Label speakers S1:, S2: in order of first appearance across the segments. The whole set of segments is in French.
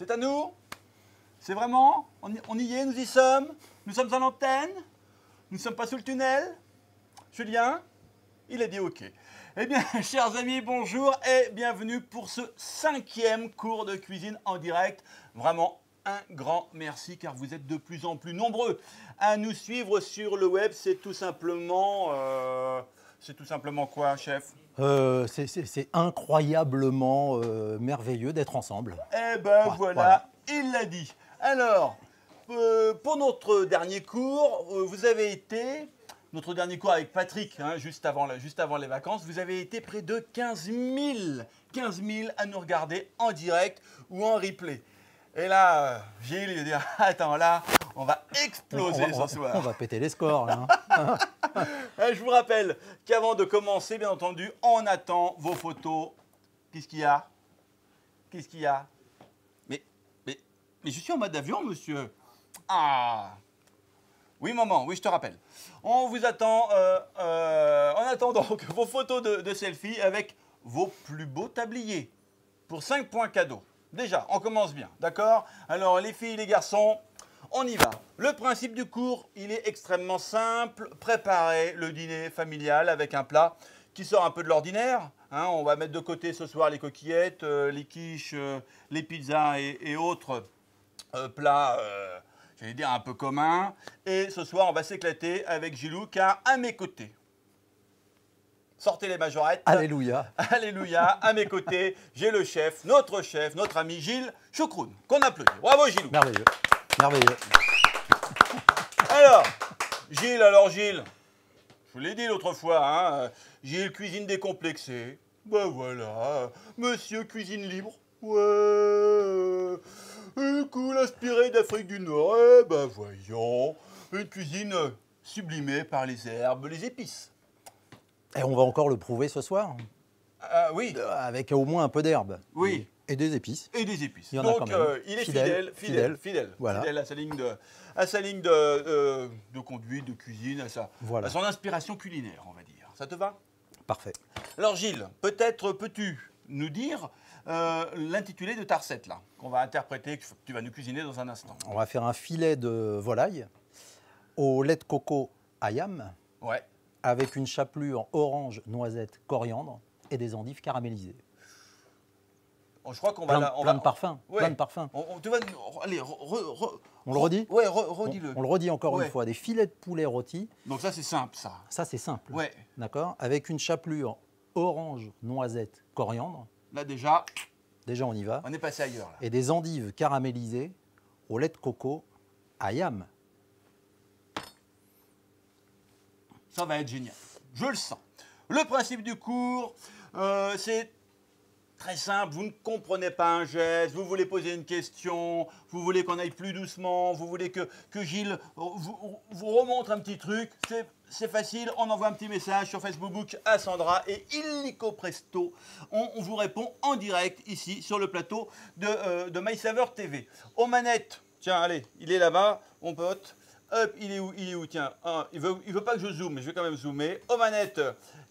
S1: C'est à nous C'est vraiment on y, est, nous y sommes Nous sommes à l'antenne Nous ne sommes pas sous le tunnel Julien Il a dit OK. Eh bien, chers amis, bonjour et bienvenue pour ce cinquième cours de cuisine en direct. Vraiment un grand merci car vous êtes de plus en plus nombreux à nous suivre sur le web. C'est tout simplement... euh, c'est tout simplement quoi, chef?
S2: Euh, c'est- incroyablement euh, merveilleux d'être ensemble.
S1: Eh ben
S2: Ouais,
S1: voilà,
S2: voilà.
S1: il l'a dit. Alors, euh, pour notre dernier cours, vous avez été, notre dernier cours avec Patrick, hein, juste, avant, la- juste avant les vacances, vous avez été près de 15 000, 15 000 à nous regarder en direct ou en replay. Et là, Gilles, il va dire, attends, là, on va exploser
S2: on, va,
S1: ce soir.
S2: on va péter les scores. là, hein.
S1: Euh, Je vous rappelle qu'avant de commencer, bien entendu, on attend vos photos. Qu'est-ce qu'il y a? Qu'est-ce qu'il y a? Mais, mais, mais je suis en mode avion, monsieur. Ah Oui, maman, oui, je te rappelle. On vous attend, euh, euh, on attend donc vos photos de, de selfie avec vos plus beaux tabliers pour 5 points cadeaux. Déjà, on commence bien, d'accord? Alors, les filles, les garçons, on y va. Le principe du cours, il est extrêmement simple. Préparer le dîner familial avec un plat qui sort un peu de l'ordinaire. hein. on va mettre de côté ce soir les coquillettes, euh, les quiches, euh, les pizzas et, autres euh, plats, j'allais dire un peu communs. Et ce soir, on va s'éclater avec Gilou, car à mes côtés, sortez les majorettes.
S2: Alléluia.
S1: Alléluia, à mes côtés, j'ai le chef, notre chef, notre ami Gilles Choucroune, qu'on applaudit. Bravo Gilles.
S2: Merveilleux. Merveilleux.
S1: Alors, Gilles, alors Gilles, je vous l'ai dit l'autre fois, hein, euh, Gilles cuisine décomplexée. Ben voilà, monsieur cuisine libre. Ouais. Euh, cool, inspiré d'Afrique du Nord. Eh ben voyons, une cuisine sublimée par les herbes, les épices.
S2: Et on va encore le prouver ce soir,
S1: Ah oui,
S2: euh, avec au moins un peu d'herbe.
S1: Oui.
S2: Et des épices.
S1: et des épices.
S2: Il y en a
S1: Donc
S2: quand même.
S1: euh, il est fidèle,
S2: Fidèle,
S1: fidèle,
S2: fidèle.
S1: fidèle,
S2: Voilà.
S1: fidèle à sa ligne de, à sa ligne de, euh, de conduite, de cuisine, à, sa,
S2: Voilà.
S1: à son inspiration culinaire, on va dire. Ça te va?
S2: Parfait.
S1: Alors Gilles, peut-être peux-tu nous dire euh, l'intitulé de ta recette là, qu'on va interpréter, que tu vas nous cuisiner dans un instant.
S2: On va faire un filet de volaille au lait de coco ayam
S1: Ouais.
S2: Avec une chapelure orange, noisette, coriandre et des endives caramélisées.
S1: Je crois qu'on va
S2: Plein,
S1: on
S2: plein
S1: va-
S2: de parfums.
S1: Ouais.
S2: Plein de parfums.
S1: On, vas allez, re- re- re-
S2: On le redit On,
S1: redis-le.
S2: on le redit encore
S1: Ouais.
S2: une fois. Des filets de poulet rôtis.
S1: Donc ça c'est simple ça.
S2: Ça, c'est simple.
S1: Ouais.
S2: D'accord? Avec une chapelure orange, noisette, coriandre.
S1: Là déjà,
S2: Déjà, on y va.
S1: on est passé ailleurs là.
S2: Et des endives caramélisées au lait de coco ayam.
S1: Va être génial. Je le sens. Le principe du cours, euh, c'est très simple. Vous ne comprenez pas un geste, vous voulez poser une question, vous voulez qu'on aille plus doucement, vous voulez que, que Gilles vous, remontre un petit truc. C'est- facile, on envoie un petit message sur Facebook à Sandra et illico presto, on, on vous répond en direct ici sur le plateau de, euh, de MySaver TV. Aux manettes, tiens, allez, il est là-bas, mon pote. Hop, il est où Il est où Tiens, il veut, il veut pas que je zoome, mais je vais quand même zoomer. Aux manettes,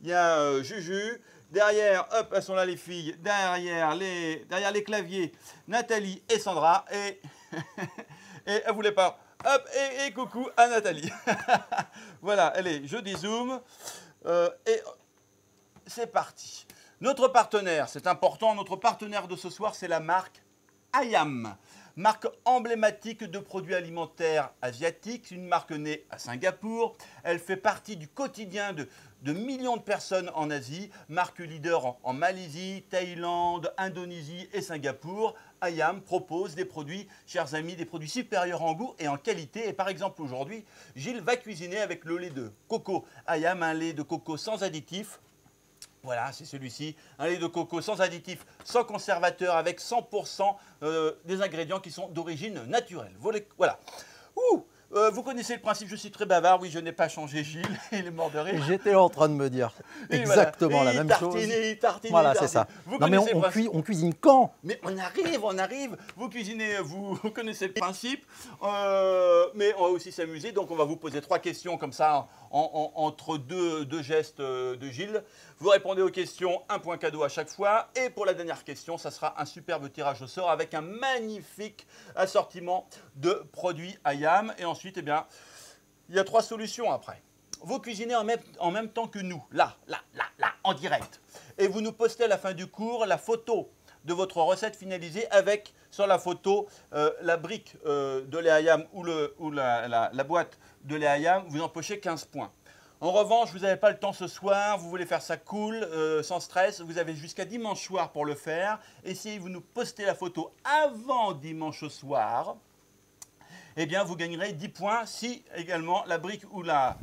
S1: il y a euh, Juju. Derrière, hop, elles sont là les filles. Derrière les, derrière les claviers, Nathalie et Sandra. Et, et elle voulait pas. Hop, et, et coucou à Nathalie. voilà, allez, je dézoome. Euh, et c'est parti. Notre partenaire, c'est important, notre partenaire de ce soir, c'est la marque Ayam. Marque emblématique de produits alimentaires asiatiques, une marque née à Singapour. Elle fait partie du quotidien de, millions de personnes en Asie. Marque leader en, en Malaisie, Thaïlande, Indonésie et Singapour. Ayam propose des produits, chers amis, des produits supérieurs en goût et en qualité. Et par exemple, aujourd'hui, Gilles va cuisiner avec le lait de coco. Ayam, un lait de coco sans additifs, voilà, c'est celui-ci. Un lait de coco sans additifs, sans conservateur, avec 100% euh, des ingrédients qui sont d'origine naturelle. Voilà. Ouh Euh, vous connaissez le principe, je suis très bavard, oui, je n'ai pas changé Gilles, il est mort de rire.
S2: J'étais en train de me dire exactement
S1: voilà.
S2: la même
S1: tartine,
S2: chose.
S1: et tartine,
S2: Voilà, c'est ça.
S1: Vous
S2: Non mais on, cuisine quand?
S1: Mais on arrive, on arrive. Vous cuisinez, vous, vous connaissez le principe. Euh, mais on va aussi s'amuser. Donc, on va vous poser trois questions comme ça, en- en- entre deux, deux gestes de Gilles. Vous répondez aux questions, un point cadeau à chaque fois. Et pour la dernière question, ça sera un superbe tirage au sort avec un magnifique assortiment de produits IAM. Et ensuite, eh bien, il y a trois solutions après. Vous cuisinez en même, temps que nous, là, là, là, là, en direct. Et vous nous postez à la fin du cours la photo de votre recette finalisée avec sur la photo euh, la brique euh, de lait Hayam ou, ou la, la- boîte de lait Hayam. Vous empochez 15 points. En revanche, vous n'avez pas le temps ce soir, vous voulez faire ça cool, euh, sans stress, vous avez jusqu'à dimanche soir pour le faire. Et si vous nous postez la photo avant dimanche soir, eh bien, vous gagnerez 10 points si également la brique ou la,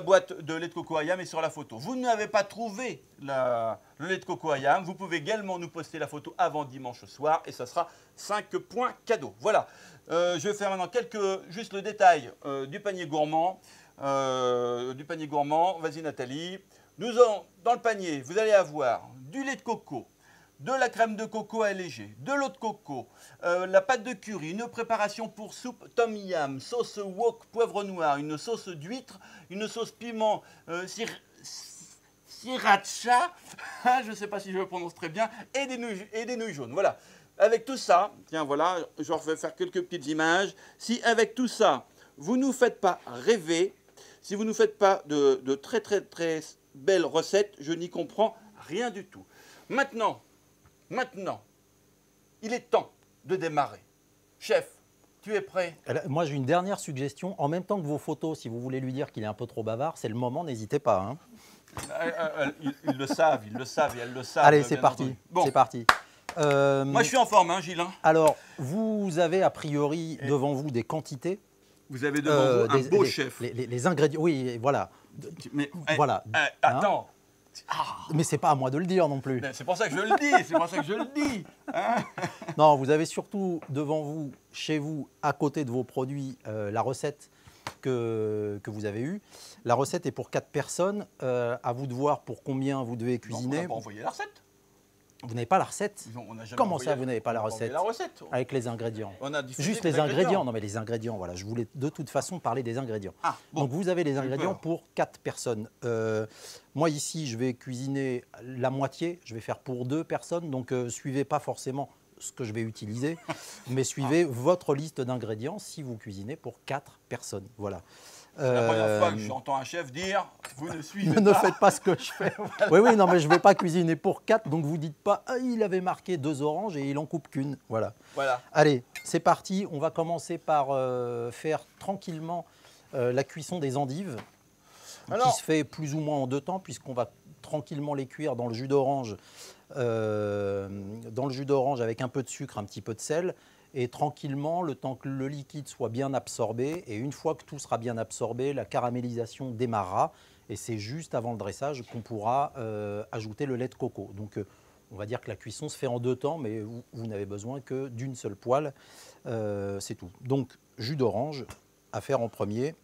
S1: boîte de lait de coco ayam est sur la photo. Vous n'avez pas trouvé le lait de coco ayam, vous pouvez également nous poster la photo avant dimanche soir et ça sera 5 points cadeaux. Voilà, Euh, je vais faire maintenant quelques, juste le détail euh, du panier gourmand. Euh, du panier gourmand, vas-y Nathalie. Nous dans le panier, vous allez avoir du lait de coco, de la crème de coco allégée, de l'eau de coco, euh, la pâte de curry, une préparation pour soupe tom yam, sauce wok poivre noir, une sauce d'huître, une sauce piment euh, sir- sriracha, hein, je ne sais pas si je le prononce très bien, et des nouilles, et des nouilles jaunes. Voilà. Avec tout ça, tiens voilà, je vais faire quelques petites images. Si avec tout ça, vous ne nous faites pas rêver, si vous ne nous faites pas de, de très très très belles recettes, je n'y comprends rien du tout. Maintenant, maintenant, il est temps de démarrer. Chef, tu es prêt?
S2: Alors, Moi, j'ai une dernière suggestion. En même temps que vos photos, si vous voulez lui dire qu'il est un peu trop bavard, c'est le moment, n'hésitez pas. hein.
S1: Euh, euh, euh, ils, ils le savent, ils le savent et elles le savent.
S2: Allez, c'est parti.
S1: Bon,
S2: C'est parti. Euh,
S1: moi je suis en forme, hein, Gilles. hein.
S2: Alors, vous avez a priori
S1: Et-
S2: devant vous des quantités.
S1: Vous avez devant
S2: euh,
S1: vous un
S2: des-
S1: beau chef.
S2: Les, les- les ingrédients, oui, voilà.
S1: Mais eh,
S2: Voilà.
S1: eh, attends, Ah,
S2: Mais c'est pas à moi de le dire non plus.
S1: mais c'est pour ça que je le dis, c'est pour ça que je le dis. hein.
S2: Non, vous avez surtout devant vous, chez vous, à côté de vos produits, euh, la recette que, que vous avez eue. La recette est pour 4 personnes. Euh, à vous de voir pour combien vous devez
S1: Non, on
S2: cuisiner.
S1: n'a pas envoyé la recette.
S2: Vous n'avez pas la recette
S1: on
S2: Comment ça, vous n'avez pas la recette
S1: La recette.
S2: avec les ingrédients.
S1: On a diffusé
S2: Juste les ingrédients. Non, mais les ingrédients, voilà. Je voulais de toute façon parler des ingrédients.
S1: Ah, bon.
S2: Donc vous avez les ingrédients pour 4 personnes. Euh, moi ici, je vais cuisiner la moitié. Je vais faire pour deux personnes. Donc euh, suivez pas forcément ce que je vais utiliser, mais suivez
S1: Ah.
S2: votre liste d'ingrédients si vous cuisinez pour 4 personnes. Voilà.
S1: C'est la première fois que
S2: Euh,
S1: j'entends un chef dire vous ne suivez
S2: ne
S1: pas.
S2: faites pas ce que je fais. Oui, oui, non, mais je ne vais pas cuisiner pour 4, donc vous dites pas ah, il avait marqué deux oranges et il en coupe qu'une. Voilà.
S1: Voilà.
S2: Allez, c'est parti. On va commencer par euh, faire tranquillement euh, la cuisson des endives,
S1: Alors-
S2: qui se fait plus ou moins en deux temps, puisqu'on va tranquillement les cuire dans le jus d'orange, euh, dans le jus d'orange avec un peu de sucre, un petit peu de sel, et tranquillement, le temps que le liquide soit bien absorbé. Et une fois que tout sera bien absorbé, la caramélisation démarrera. Et c'est juste avant le dressage qu'on pourra euh, ajouter le lait de coco. Donc, euh, on va dire que la cuisson se fait en deux temps, mais vous, n'avez besoin que d'une seule poêle. C'est tout. Donc, jus d'orange à faire en premier.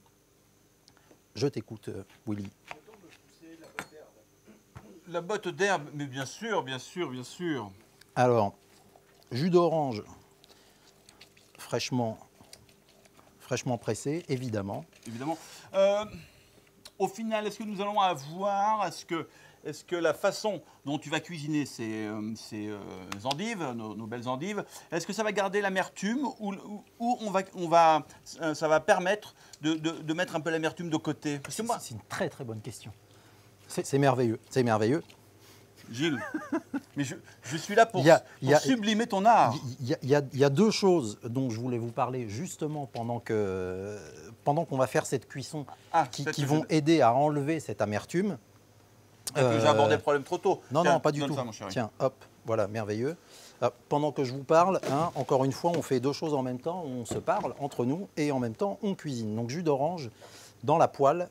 S2: Je t'écoute, Willy.
S1: La botte d'herbe, mais bien sûr, bien sûr, bien sûr.
S2: Alors, jus d'orange fraîchement, fraîchement pressé, évidemment.
S1: évidemment. Euh, au final, est-ce que nous allons avoir, est-ce que, est que la façon dont tu vas cuisiner ces, euh, ces, euh, endives, nos, nos belles endives, est-ce que ça va garder l'amertume ou, ou- on va, on va, ça va permettre de, de- de mettre un peu l'amertume de côté?
S2: C'est une très très bonne question. C'est merveilleux, c'est merveilleux.
S1: Gilles, mais je, je suis là pour,
S2: a- a-
S1: sublimer ton art.
S2: Il y, a- y y deux choses dont je voulais vous parler justement pendant que pendant qu'on va faire cette cuisson
S1: Ah,
S2: qui, vont
S1: je-
S2: aider à enlever cette amertume.
S1: que j'ai
S2: Euh,
S1: abordé le problème trop tôt.
S2: Non,
S1: Tiens,
S2: non, pas du tout.
S1: ça.
S2: Tiens, hop, voilà, merveilleux. Ah, pendant que je vous parle, hein, encore une fois, on fait deux choses en même temps. On se parle entre nous et en même temps, on cuisine. Donc, jus d'orange dans la poêle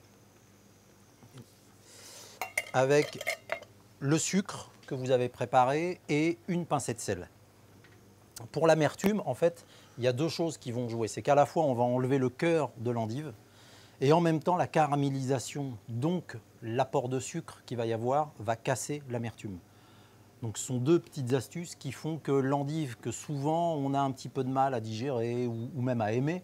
S2: avec le sucre que vous avez préparé et une pincée de sel. Pour l'amertume, en fait, il y a deux choses qui vont jouer. C'est qu'à la fois, on va enlever le cœur de l'endive, et en même temps, la caramélisation, donc l'apport de sucre qu'il va y avoir, va casser l'amertume. Donc ce sont deux petites astuces qui font que l'endive, que souvent on a un petit peu de mal à digérer ou, ou même à aimer,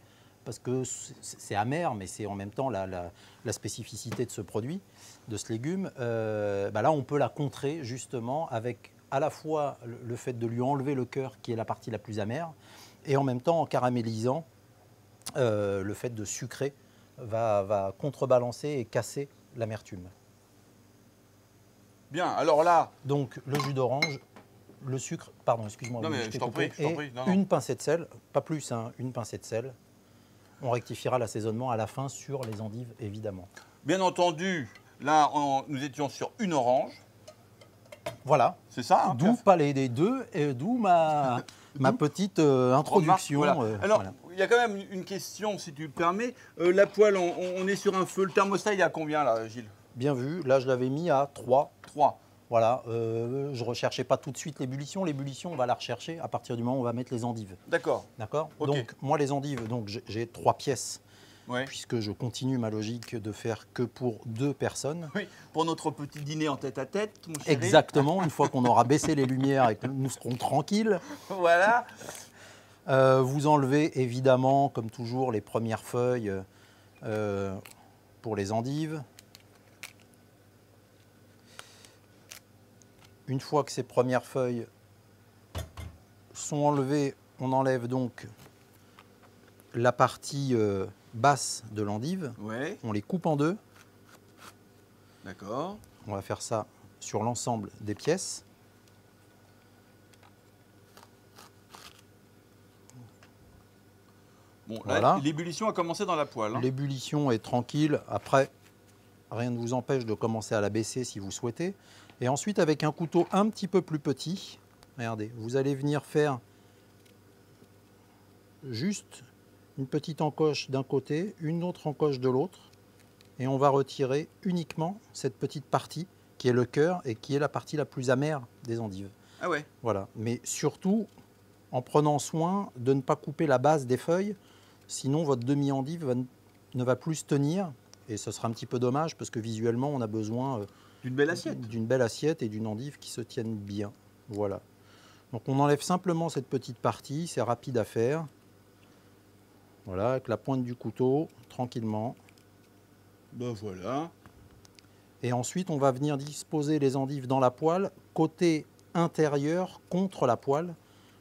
S2: parce que c'est amer, mais c'est en même temps la, la- la spécificité de ce produit, de ce légume, euh, bah là on peut la contrer justement avec à la fois le, fait de lui enlever le cœur, qui est la partie la plus amère, et en même temps en caramélisant, euh, le fait de sucrer va, va contrebalancer et casser l'amertume.
S1: Bien, alors là,
S2: Donc le jus d'orange, le sucre, pardon, excuse-moi, une pincée de sel, pas plus, hein, une pincée de sel. On rectifiera l'assaisonnement à la fin sur les endives, évidemment.
S1: bien entendu, là, on- nous étions sur une orange.
S2: Voilà,
S1: C'est ça hein,
S2: d'où les des deux, et d'où ma, ma petite euh, introduction.
S1: Remarque, voilà.
S2: euh,
S1: Alors,
S2: voilà.
S1: il y a quand même une question, si tu le permets. Euh, la poêle, on, on est sur un feu. Le thermostat, il y a combien, là, Gilles?
S2: Bien vu, là je l'avais mis à 3.
S1: 3.
S2: Voilà, euh, je recherchais pas tout de suite l'ébullition. L'ébullition, on va la rechercher à partir du moment où on va mettre les endives.
S1: D'accord.
S2: D'accord. Donc, moi, les endives, donc j'ai- j'ai trois pièces,
S1: Ouais.
S2: puisque je continue ma logique de faire que pour deux personnes.
S1: Oui, pour notre petit dîner en tête à tête, mon chéri.
S2: Exactement, une fois qu'on aura baissé les lumières et que nous serons tranquilles.
S1: Voilà.
S2: Euh, vous enlevez évidemment, comme toujours, les premières feuilles euh, pour les endives. Une fois que ces premières feuilles sont enlevées, on enlève donc la partie euh, basse de l'endive.
S1: Ouais,
S2: On les coupe en deux.
S1: d'accord.
S2: On va faire ça sur l'ensemble des pièces.
S1: Bon,
S2: Voilà.
S1: l'ébullition a commencé dans la poêle. hein.
S2: L'ébullition est tranquille. Après, rien ne vous empêche de commencer à la baisser si vous souhaitez. Et ensuite, avec un couteau un petit peu plus petit, regardez, vous allez venir faire juste une petite encoche d'un côté, une autre encoche de l'autre. Et on va retirer uniquement cette petite partie qui est le cœur et qui est la partie la plus amère des endives.
S1: Ah ouais.
S2: Voilà. Mais surtout, en prenant soin de ne pas couper la base des feuilles, sinon votre demi-endive ne va plus se tenir. Et ce sera un petit peu dommage parce que visuellement, on a besoin euh,
S1: D'une belle assiette.
S2: d'une belle assiette et d'une endive qui se tienne bien. Voilà. Donc on enlève simplement cette petite partie, c'est rapide à faire. Voilà, avec la pointe du couteau, tranquillement.
S1: Ben voilà.
S2: Et ensuite, on va venir disposer les endives dans la poêle, côté intérieur contre la poêle,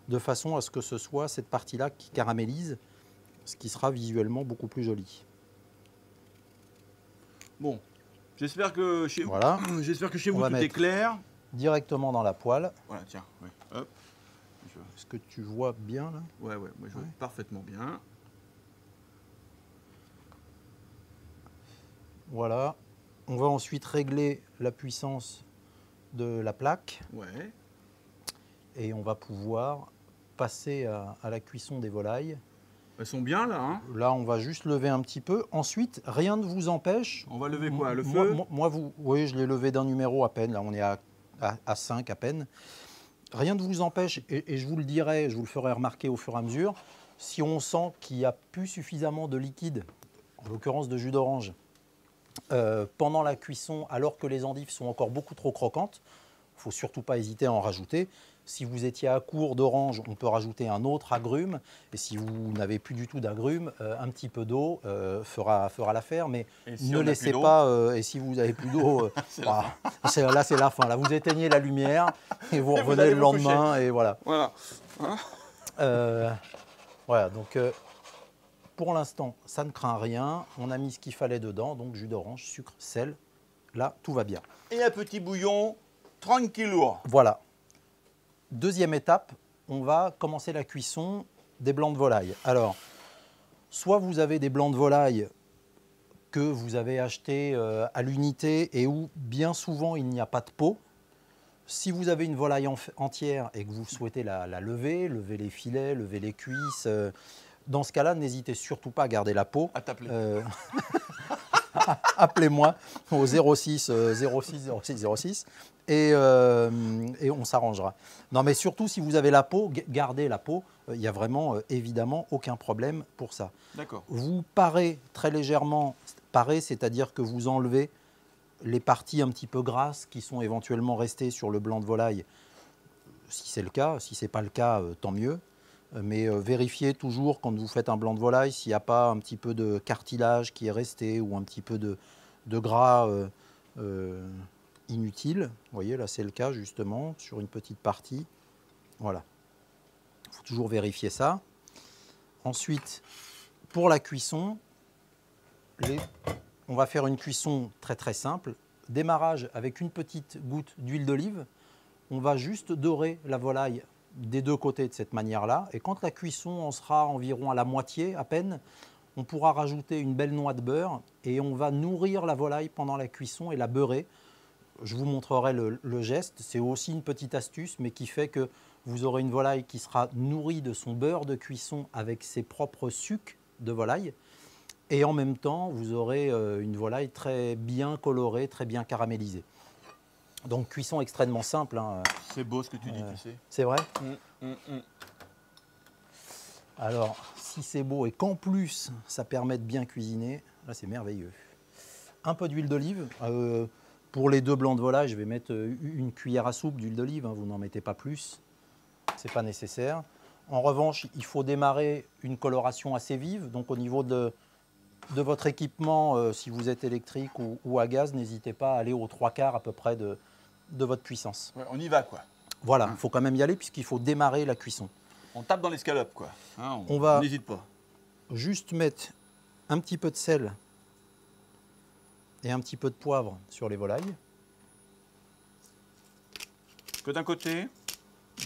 S2: de façon à ce que ce soit cette partie-là qui caramélise, ce qui sera visuellement beaucoup plus joli.
S1: Bon, j'espère que chez
S2: Voilà,
S1: j'espère que chez vous tout est clair.
S2: directement dans la poêle.
S1: Voilà, tiens. Hop. Je-
S2: Est-ce que tu vois bien là?
S1: Ouais, ouais, moi je vois parfaitement bien.
S2: Voilà. On va ensuite régler la puissance de la plaque
S1: Ouais.
S2: et on va pouvoir passer à, à la cuisson des volailles.
S1: Elles sont bien là, hein
S2: Là, on va juste lever un petit peu. Ensuite, rien ne vous empêche
S1: On va lever quoi Le
S2: Moi-
S1: feu
S2: moi, moi, vous, oui, je l'ai levé d'un numéro à peine. Là, on est à, à, 5 à peine. Rien ne vous empêche, et, et je vous le dirai, je vous le ferai remarquer au fur et à mesure, si on sent qu'il n'y a plus suffisamment de liquide, en l'occurrence de jus d'orange, euh, pendant la cuisson, alors que les endives sont encore beaucoup trop croquantes, il ne faut surtout pas hésiter à en rajouter. Si vous étiez à court d'orange, on peut rajouter un autre agrume. Et si vous n'avez plus du tout d'agrume, euh, un petit peu d'eau euh, fera, fera l'affaire. Mais
S1: si
S2: ne laissez pas, euh, et si vous n'avez plus d'eau, bah, là c'est la fin. Là, vous éteignez la lumière et vous
S1: Et
S2: revenez le
S1: coucher.
S2: lendemain. Et voilà.
S1: Voilà.
S2: Euh, voilà, donc pour l'instant, ça ne craint rien. On a mis ce qu'il fallait dedans, donc jus d'orange, sucre, sel. Là, tout va bien.
S1: Et un petit bouillon tranquillou.
S2: Voilà. Deuxième étape, on va commencer la cuisson des blancs de volaille. Alors, soit vous avez des blancs de volaille que vous avez achetés euh, à l'unité et où bien souvent il n'y a pas de peau. Si vous avez une volaille en- entière et que vous souhaitez la, la lever, lever les filets, lever les cuisses, euh, dans ce cas-là, n'hésitez surtout pas à garder la peau.
S1: À t'appeler.
S2: Euh, appelez-moi au 06 euh, 06 06 06 et, euh, et on s'arrangera. Non, mais surtout si vous avez la peau, gardez la peau. Euh, Il n'y a vraiment euh, évidemment aucun problème pour ça.
S1: D'accord.
S2: Vous parez très légèrement, parez, c'est-à-dire que vous enlevez les parties un petit peu grasses qui sont éventuellement restées sur le blanc de volaille. Si c'est le cas, si ce n'est pas le cas, euh, tant mieux. Mais vérifiez toujours quand vous faites un blanc de volaille s'il n'y a pas un petit peu de cartilage qui est resté ou un petit peu de, de gras euh, inutile. Vous voyez, là c'est le cas justement sur une petite partie. Voilà. Il faut toujours vérifier ça. Ensuite, pour la cuisson, on va faire une cuisson très très simple. Démarrage avec une petite goutte d'huile d'olive. On va juste dorer la volaille des deux côtés de cette manière-là. Et quand la cuisson en sera environ à la moitié à peine, on pourra rajouter une belle noix de beurre et on va nourrir la volaille pendant la cuisson et la beurrer. Je vous montrerai le, le geste. C'est aussi une petite astuce, mais qui fait que vous aurez une volaille qui sera nourrie de son beurre de cuisson avec ses propres sucs de volaille. Et en même temps, vous aurez euh, une volaille très bien colorée, très bien caramélisée. Donc cuisson extrêmement simple, hein.
S1: C'est beau ce que tu dis,
S2: Ouais.
S1: tu sais.
S2: c'est vrai
S1: Mm, mm, mm.
S2: Alors, si c'est beau et qu'en plus ça permet de bien cuisiner, là c'est merveilleux. Un peu d'huile d'olive. Euh, pour les deux blancs de volaille, je vais mettre euh, une cuillère à soupe d'huile d'olive, hein, vous n'en mettez pas plus, c'est pas nécessaire. En revanche, il faut démarrer une coloration assez vive, donc au niveau de, de votre équipement, euh, si vous êtes électrique ou, ou à gaz, n'hésitez pas à aller aux trois quarts à peu près de, de votre puissance.
S1: Ouais, on y va, quoi.
S2: Voilà, il faut quand même y aller puisqu'il faut démarrer la cuisson.
S1: On tape dans l'escalope, quoi. Hein,
S2: On va-
S1: N'hésite pas.
S2: juste mettre un petit peu de sel et un petit peu de poivre sur les volailles.
S1: Que d'un côté.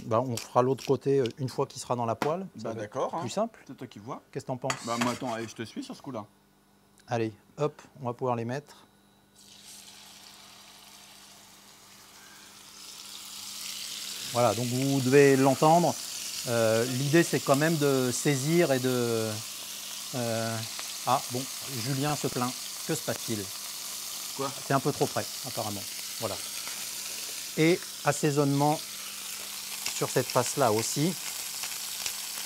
S2: Bah, on fera l'autre côté euh, une fois qu'il sera dans la poêle.
S1: Bah, d'accord, hein.
S2: Plus simple.
S1: C'est toi qui vois.
S2: Qu'est-ce que t'en penses?
S1: Bah, moi, attends, allez, je te suis sur ce coup-là.
S2: Allez, hop, on va pouvoir les mettre. Voilà, donc vous devez l'entendre. Euh, L'idée, c'est quand même de saisir et de... euh, Ah, bon, Julien se plaint. Que se passe-t-il?
S1: Quoi
S2: C'est un peu trop près, apparemment. Voilà. Et assaisonnement sur cette face-là aussi.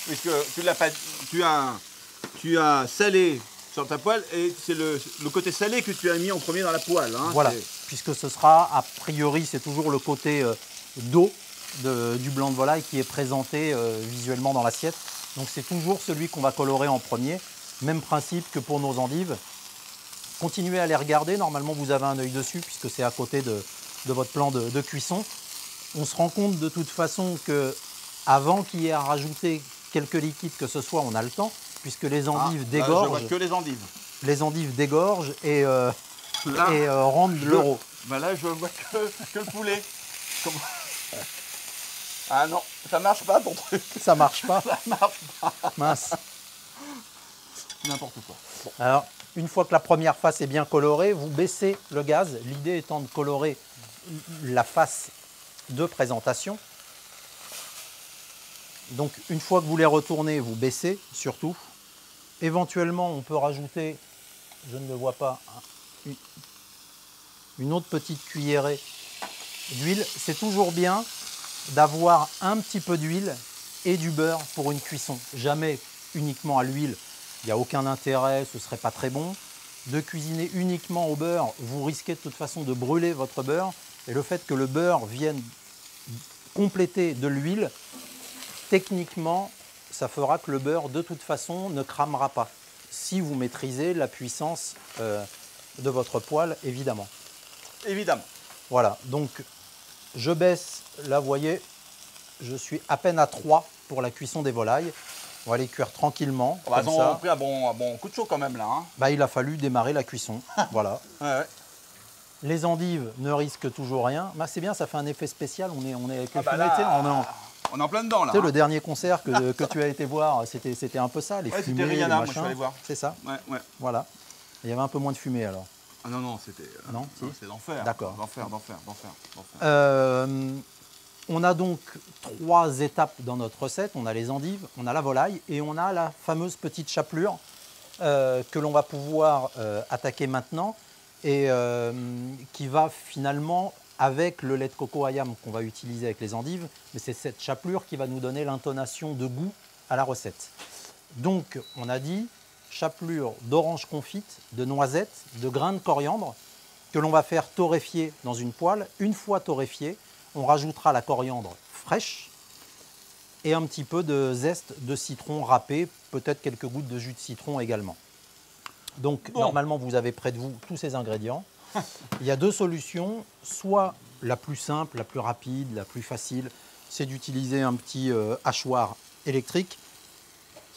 S1: Puisque tu l'as pas, tu as, tu as salé sur ta poêle et c'est le, le côté salé que tu as mis en premier dans la poêle. hein.
S2: Voilà, puisque ce sera, a priori, c'est toujours le côté euh, d'eau de- du blanc de volaille qui est présenté euh, visuellement dans l'assiette. Donc c'est toujours celui qu'on va colorer en premier. Même principe que pour nos endives. Continuez à les regarder, normalement vous avez un œil dessus puisque c'est à côté de, de votre plan de, de cuisson. On se rend compte de toute façon que avant qu'il y ait à rajouter quelques liquides que ce soit, on a le temps, puisque les
S1: Ah,
S2: endives
S1: là, je
S2: dégorgent,
S1: vois que les endives.
S2: les endives dégorgent et, euh,
S1: Là,
S2: et euh, rendent
S1: je-
S2: l'euro.
S1: bah là, je vois que, que le poulet. Comment- Ah non, ça marche pas ton truc.
S2: Ça marche pas.
S1: Ça marche pas.
S2: Mince.
S1: N'importe quoi.
S2: Alors, une fois que la première face est bien colorée, vous baissez le gaz. L'idée étant de colorer la face de présentation. Donc, une fois que vous les retournez, vous baissez surtout. Éventuellement, on peut rajouter, je ne le vois pas, une autre petite cuillerée d'huile. C'est toujours bien d'avoir un petit peu d'huile et du beurre pour une cuisson. Jamais uniquement à l'huile, il n'y a aucun intérêt, ce ne serait pas très bon. De cuisiner uniquement au beurre, vous risquez de toute façon de brûler votre beurre. Et le fait que le beurre vienne compléter de l'huile, techniquement, ça fera que le beurre, de toute façon, ne cramera pas. Si vous maîtrisez la puissance euh, de votre poêle, évidemment.
S1: Évidemment.
S2: Voilà, donc je baisse, là vous voyez, je suis à peine à 3 pour la cuisson des volailles. On va les cuire tranquillement,
S1: Bah,
S2: comme
S1: ils ont
S2: ça.
S1: pris un bon, un bon coup de chaud quand même là. hein.
S2: Bah, il a fallu démarrer la cuisson. voilà.
S1: Ouais, ouais.
S2: Les endives ne risquent toujours rien. Bah, c'est bien, ça fait un effet spécial. On est, on est avec
S1: Ah bah là,
S2: on est en-
S1: on est en plein dedans là.
S2: tu sais, le
S1: hein.
S2: dernier concert que, que tu as été voir, c'était, un peu ça, les
S1: Ouais,
S2: fumées, les
S1: Rihanna, moi, je suis allé voir.
S2: C'est ça,
S1: Ouais, ouais.
S2: voilà. Il y avait un peu moins de fumée alors.
S1: Ah non, non, c'était. euh,
S2: Non, si.
S1: c'était l'enfer.
S2: D'accord.
S1: L'enfer. l'enfer.
S2: Euh, on a donc trois étapes dans notre recette. On a les endives, on a la volaille et on a la fameuse petite chapelure euh, que l'on va pouvoir euh, attaquer maintenant. et euh, qui va finalement avec le lait de coco ayam qu'on va utiliser avec les endives, mais c'est cette chapelure qui va nous donner l'intonation de goût à la recette. Donc, on a dit chapelure d'orange confite, de noisettes, de grains de coriandre, que l'on va faire torréfier dans une poêle. Une fois torréfié, on rajoutera la coriandre fraîche et un petit peu de zeste de citron râpé, peut-être quelques gouttes de jus de citron également. Donc,
S1: Bon.
S2: normalement, vous avez près de vous tous ces ingrédients. Il y a deux solutions, soit la plus simple, la plus rapide, la plus facile, c'est d'utiliser un petit euh, hachoir électrique.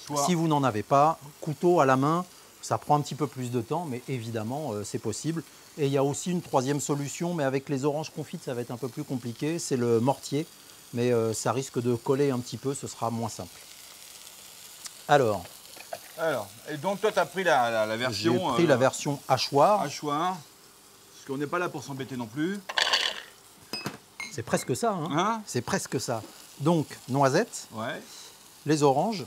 S1: Soit
S2: Si vous n'en avez pas, couteau à la main, ça prend un petit peu plus de temps, mais évidemment, euh, c'est possible. Et il y a aussi une troisième solution, mais avec les oranges confites, ça va être un peu plus compliqué, c'est le mortier. Mais euh, ça risque de coller un petit peu, ce sera moins simple. Alors,
S1: Alors, et donc toi, tu as pris la, la- la
S2: j'ai
S1: version
S2: pris
S1: euh,
S2: la version hachoir.
S1: hachoir, parce qu'on n'est pas là pour s'embêter non plus.
S2: C'est presque ça, hein.
S1: Hein?
S2: C'est presque ça. Donc, noisettes,
S1: Ouais.
S2: les oranges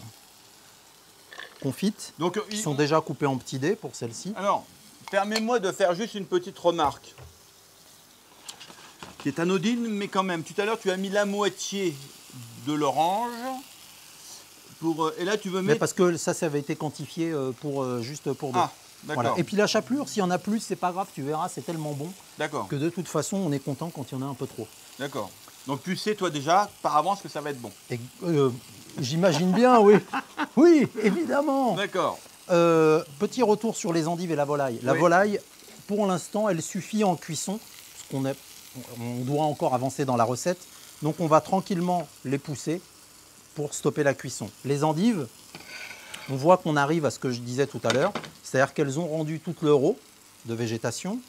S2: confites,
S1: Donc,
S2: qui
S1: il-
S2: sont déjà coupées en petits dés pour celle-ci.
S1: alors, permets-moi de faire juste une petite remarque. Qui est anodine, mais quand même. Tout à l'heure, tu as mis la moitié de l'orange. Pour, euh, et là, tu veux
S2: Mais
S1: mettre.
S2: parce que ça, ça avait été quantifié euh, pour, euh, juste pour deux.
S1: Ah, d'accord.
S2: Voilà. Et puis la chapelure, s'il y en a plus, c'est pas grave, tu verras, c'est tellement bon
S1: D'accord,
S2: que de toute façon, on est content quand il y en a un peu trop.
S1: d'accord. Donc, tu sais, toi, déjà, par avance, que ça va être bon.
S2: Et, euh, J'imagine bien, oui. Oui, évidemment.
S1: D'accord.
S2: Euh, petit retour sur les endives et la volaille. La
S1: Oui.
S2: volaille, pour l'instant, elle suffit en cuisson, parce qu'on est- on doit encore avancer dans la recette. Donc on va tranquillement les pousser pour stopper la cuisson. Les endives, on voit qu'on arrive à ce que je disais tout à l'heure, c'est-à-dire qu'elles ont rendu toute leur eau de végétation,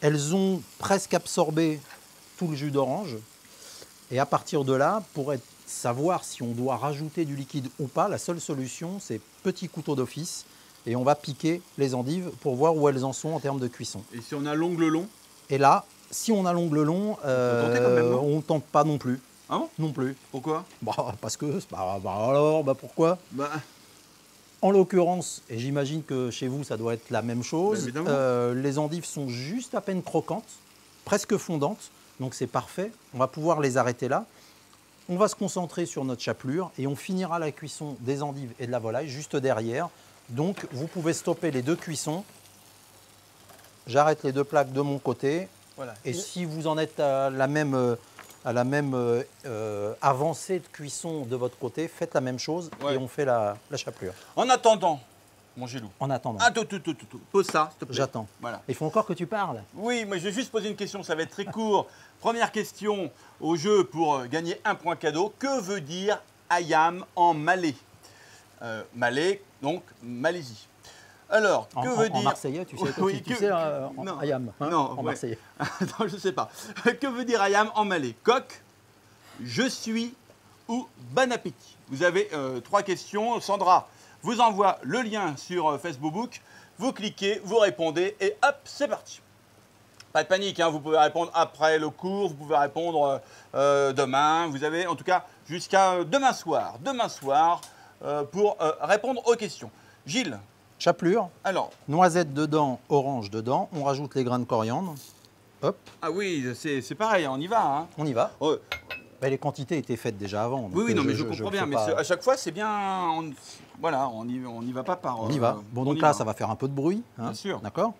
S2: elles ont presque absorbé tout le jus d'orange, et à partir de là, pour être- savoir si on doit rajouter du liquide ou pas, la seule solution, c'est petit couteau d'office, et on va piquer les endives pour voir où elles en sont en termes de cuisson.
S1: Et si on a l'ongle long?
S2: Et là, si on a l'ongle long, euh, on ne tente pas non plus.
S1: Ah bon?
S2: Non plus.
S1: Pourquoi?
S2: Bah, parce que, bah, bah alors, bah pourquoi?
S1: Bah,
S2: En l'occurrence, et j'imagine que chez vous, ça doit être la même chose,
S1: Bah,
S2: euh, les endives sont juste à peine croquantes, presque fondantes, donc c'est parfait. On va pouvoir les arrêter là. On va se concentrer sur notre chapelure et on finira la cuisson des endives et de la volaille juste derrière. Donc vous pouvez stopper les deux cuissons. J'arrête les deux plaques de mon côté.
S1: voilà.
S2: Et si vous en êtes à la même, euh, à la même euh, avancée de cuisson de votre côté, faites la même chose
S1: Ouais.
S2: et on fait la, la chapelure.
S1: En attendant, mon Gélou.
S2: En attendant,
S1: Ah, tout, tout, tout, tout, tout. Pose ça, s'il te plaît.
S2: j'attends.
S1: Voilà.
S2: Il faut encore que tu parles.
S1: Oui, mais je vais juste poser une question, ça va être très court. Première question au jeu pour euh, gagner un point cadeau. Que veut dire ayam en malais? Euh, Malais, donc Malaisie. Alors,
S2: En,
S1: que
S2: en-
S1: veut
S2: en
S1: dire
S2: marseillais, tu sais,
S1: Oui,
S2: tu, tu
S1: que-
S2: sais, euh, en
S1: non,
S2: ayam, hein,
S1: non,
S2: en
S1: ouais.
S2: marseillais.
S1: Je sais pas. que veut dire ayam en malais? Coq, je suis ou bon appétit? Vous avez euh, trois questions. Sandra vous envoie le lien sur euh, Facebook. Vous cliquez, vous répondez et hop, c'est parti. Pas de panique, hein, vous pouvez répondre après le cours, vous pouvez répondre euh, demain. Vous avez en tout cas jusqu'à demain soir. Demain soir pour euh, répondre aux questions. Gilles,
S2: Chapelure,
S1: alors,
S2: noisette dedans, orange dedans. On rajoute les grains de coriandre. Hop,
S1: ah oui, c'est pareil, on y va. hein.
S2: on y va.
S1: Oh,
S2: les quantités étaient faites déjà avant.
S1: Oui, oui,
S2: euh,
S1: non, mais je, comprends bien. Mais
S2: pas-
S1: à chaque fois, c'est bien. on- voilà, on n'y on y va pas par.
S2: On y
S1: euh,
S2: va. Bon,
S1: on
S2: donc là, ça va faire un peu de bruit. hein,
S1: Bien sûr.
S2: D'accord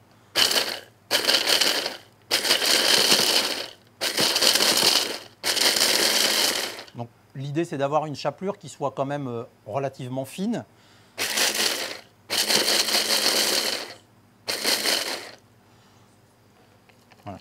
S2: Donc, l'idée, c'est d'avoir une chapelure qui soit quand même euh, relativement fine. Voilà.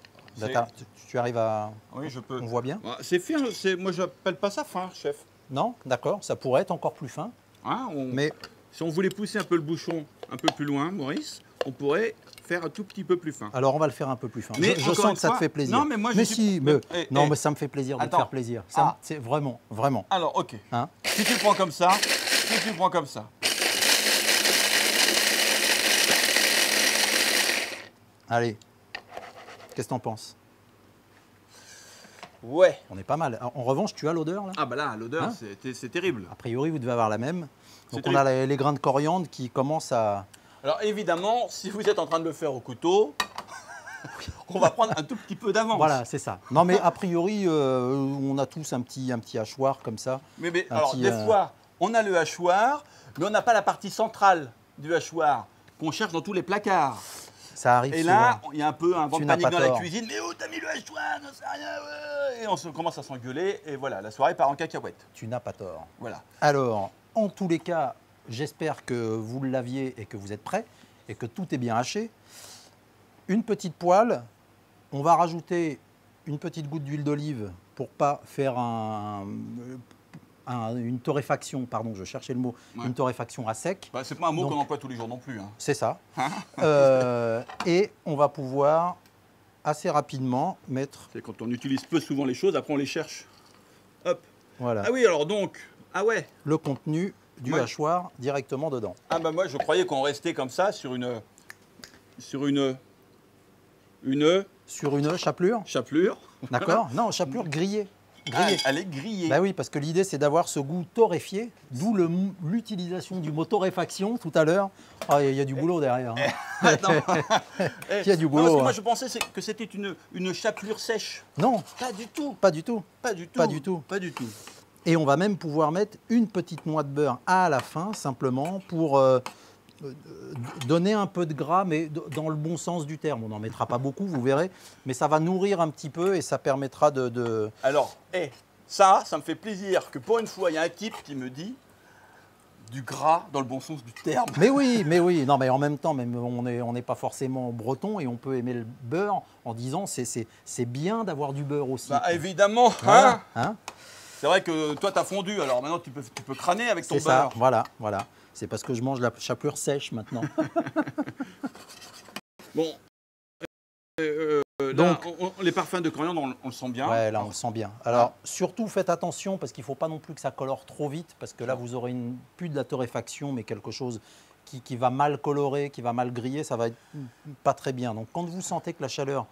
S2: Tu, tu arrives à.
S1: Oui, je peux.
S2: On voit bien
S1: Ah, C'est fin. Moi, j'appelle pas ça fin, chef.
S2: Non D'accord, ça pourrait être encore plus fin.
S1: On-
S2: Mais
S1: Si on voulait pousser un peu le bouchon un peu plus loin, Maurice, on pourrait faire un tout petit peu plus fin.
S2: alors, on va le faire un peu plus fin.
S1: Mais
S2: je sens que ça
S1: fois-
S2: te fait plaisir.
S1: Non, mais moi, je
S2: mais
S1: suis-
S2: si, mais,
S1: Eh,
S2: non,
S1: eh.
S2: mais ça me fait plaisir de te faire plaisir. Ça,
S1: Ah.
S2: C'est vraiment, vraiment.
S1: Alors, ok.
S2: Hein
S1: Si tu le prends comme ça, si tu le prends comme ça.
S2: Allez, qu'est-ce que t'en penses?
S1: Ouais.
S2: On est pas mal. En en revanche, tu as l'odeur là?
S1: Ah bah là, l'odeur,
S2: Hein
S1: c'est terrible.
S2: A priori, vous devez avoir la même. Donc on a les, les grains de coriandre qui commencent à.
S1: Alors évidemment, si vous êtes en train de le faire au couteau, on va prendre un tout petit peu d'avance.
S2: Voilà, c'est ça. Non, mais a priori, euh, on a tous un petit, un petit hachoir comme ça.
S1: Mais, mais alors,
S2: petit,
S1: des
S2: euh,
S1: fois, on a le hachoir, mais on n'a pas la partie centrale du hachoir qu'on cherche dans tous les placards.
S2: Ça arrive
S1: Et là, il y a un peu un vent de panique dans la cuisine. Mais où t'as mis le hachoir? Rien. ouais. Et on se commence à s'engueuler. Et voilà, la soirée part en cacahuète.
S2: Tu n'as pas tort.
S1: Voilà.
S2: Alors, en tous les cas, j'espère que vous laviez et que vous êtes prêts et que tout est bien haché. Une petite poêle, on va rajouter une petite goutte d'huile d'olive pour pas faire un- un- une torréfaction, pardon, je cherchais le mot,
S1: Ouais.
S2: une torréfaction à sec.
S1: Bah, c'est pas un mot qu'on emploie tous les jours non plus. hein.
S2: C'est ça. Euh, et on va pouvoir assez rapidement mettre,
S1: C'est quand on utilise peu souvent les choses, après on les cherche. Hop.
S2: voilà,
S1: Ah oui, alors donc. Ah ouais.
S2: le contenu du
S1: Ouais.
S2: hachoir directement dedans.
S1: Ah bah moi je croyais qu'on restait comme ça sur une sur une une
S2: Sur une chapelure,
S1: chapelure.
S2: d'accord Non, chapelure grillée.
S1: Ah,
S2: Grillée.
S1: elle est grillée.
S2: Bah oui, parce que l'idée c'est d'avoir ce goût torréfié, d'où l'utilisation du mot torréfaction tout à l'heure. Ah, il y a du boulot derrière. hein. Il y a du
S1: non,
S2: boulot,
S1: parce que
S2: hein.
S1: moi je pensais que c'était une, une chapelure sèche.
S2: Non,
S1: Pas du tout.
S2: pas du tout.
S1: Pas du tout.
S2: Pas du tout.
S1: Pas du tout.
S2: Et on va même pouvoir mettre une petite noix de beurre à la fin, simplement pour euh, euh, donner un peu de gras, mais dans le bon sens du terme. On n'en mettra pas beaucoup, vous verrez, mais ça va nourrir un petit peu et ça permettra de. de-
S1: Alors, eh, ça, ça me fait plaisir que pour une fois, il y a un type qui me dit du gras dans le bon sens du terme.
S2: Mais oui, mais oui, non, mais en même temps, même on n'est on pas forcément breton et on peut aimer le beurre en disant c'est bien d'avoir du beurre aussi.
S1: Bah évidemment, hein
S2: hein
S1: C'est vrai que toi, t'as fondu, alors maintenant tu peux, tu peux crâner avec ton
S2: c'est ça,
S1: beurre.
S2: voilà, voilà. C'est parce que je mange la chapelure sèche maintenant.
S1: Bon. Euh, euh, là, on- on- les parfums de coriandre, on, on le sent bien.
S2: Ouais, là on le sent bien. Alors surtout faites attention parce qu'il ne faut pas non plus que ça colore trop vite parce que là vous aurez une, plus de la torréfaction mais quelque chose qui, qui va mal colorer, qui va mal griller, ça va être pas très bien. Donc quand vous sentez que la chaleur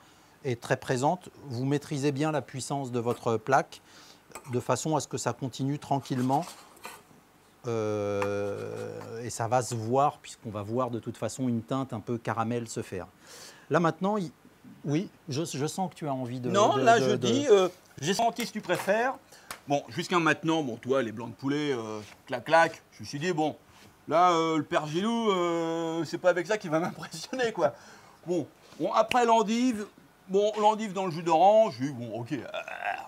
S2: est très présente, vous maîtrisez bien la puissance de votre plaque de façon à ce que ça continue tranquillement. Euh, et ça va se voir puisqu'on va voir de toute façon une teinte un peu caramel se faire. Là maintenant, il- oui, je, je sens que tu as envie de.
S1: Non,
S2: de-
S1: là
S2: de-
S1: je
S2: de-
S1: dis, euh, j'ai senti ce que tu préfères. Bon, jusqu'à maintenant, bon, toi, les blancs de poulet, euh, clac clac, je me suis dit, bon, là, le père Gilou, c'est pas avec ça qu'il va m'impressionner, quoi. Bon, bon, après l'endive, bon, l'endive dans le jus d'orange, bon, ok.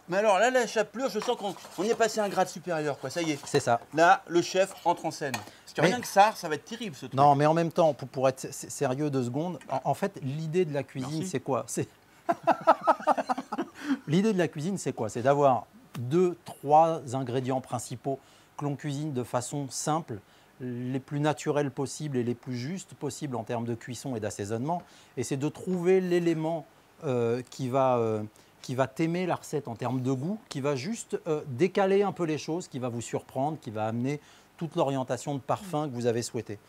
S1: mais alors là, la chapelure, je sens qu'on on y est passé un grade supérieur, quoi, ça y est.
S2: C'est ça.
S1: Là, le chef entre en scène. Parce que
S2: Mais-
S1: rien que ça, ça va être terrible, ce truc.
S2: Non, mais en même temps, pour, pour être sérieux deux secondes, en, en fait, l'idée de la cuisine, c'est quoi? C'est l'idée de la cuisine, c'est quoi? C'est d'avoir deux, trois ingrédients principaux que l'on cuisine de façon simple, les plus naturels possibles et les plus justes possibles en termes de cuisson et d'assaisonnement. Et c'est de trouver l'élément euh, qui va euh, qui va t'aimer la recette en termes de goût, qui va juste euh, décaler un peu les choses, qui va vous surprendre, qui va amener toute l'orientation de parfum que vous avez souhaité.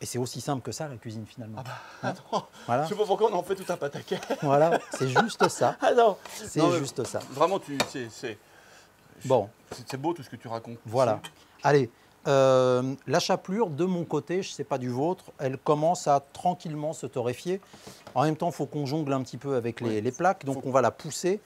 S2: Et c'est aussi simple que ça, la cuisine, finalement.
S1: Attends,
S2: Voilà,
S1: je sais pas pourquoi on en fait tout un pataquet.
S2: voilà c'est juste ça.
S1: Ah non,
S2: C'est juste ça.
S1: Vraiment, tu, c'est,
S2: Bon,
S1: c'est beau tout ce que tu racontes.
S2: voilà. Allez, euh, la chapelure, de mon côté, je ne sais pas du vôtre, elle commence à tranquillement se torréfier. En même temps, il faut qu'on jongle un petit peu avec les,
S1: Oui.
S2: les plaques, donc on va la pousser.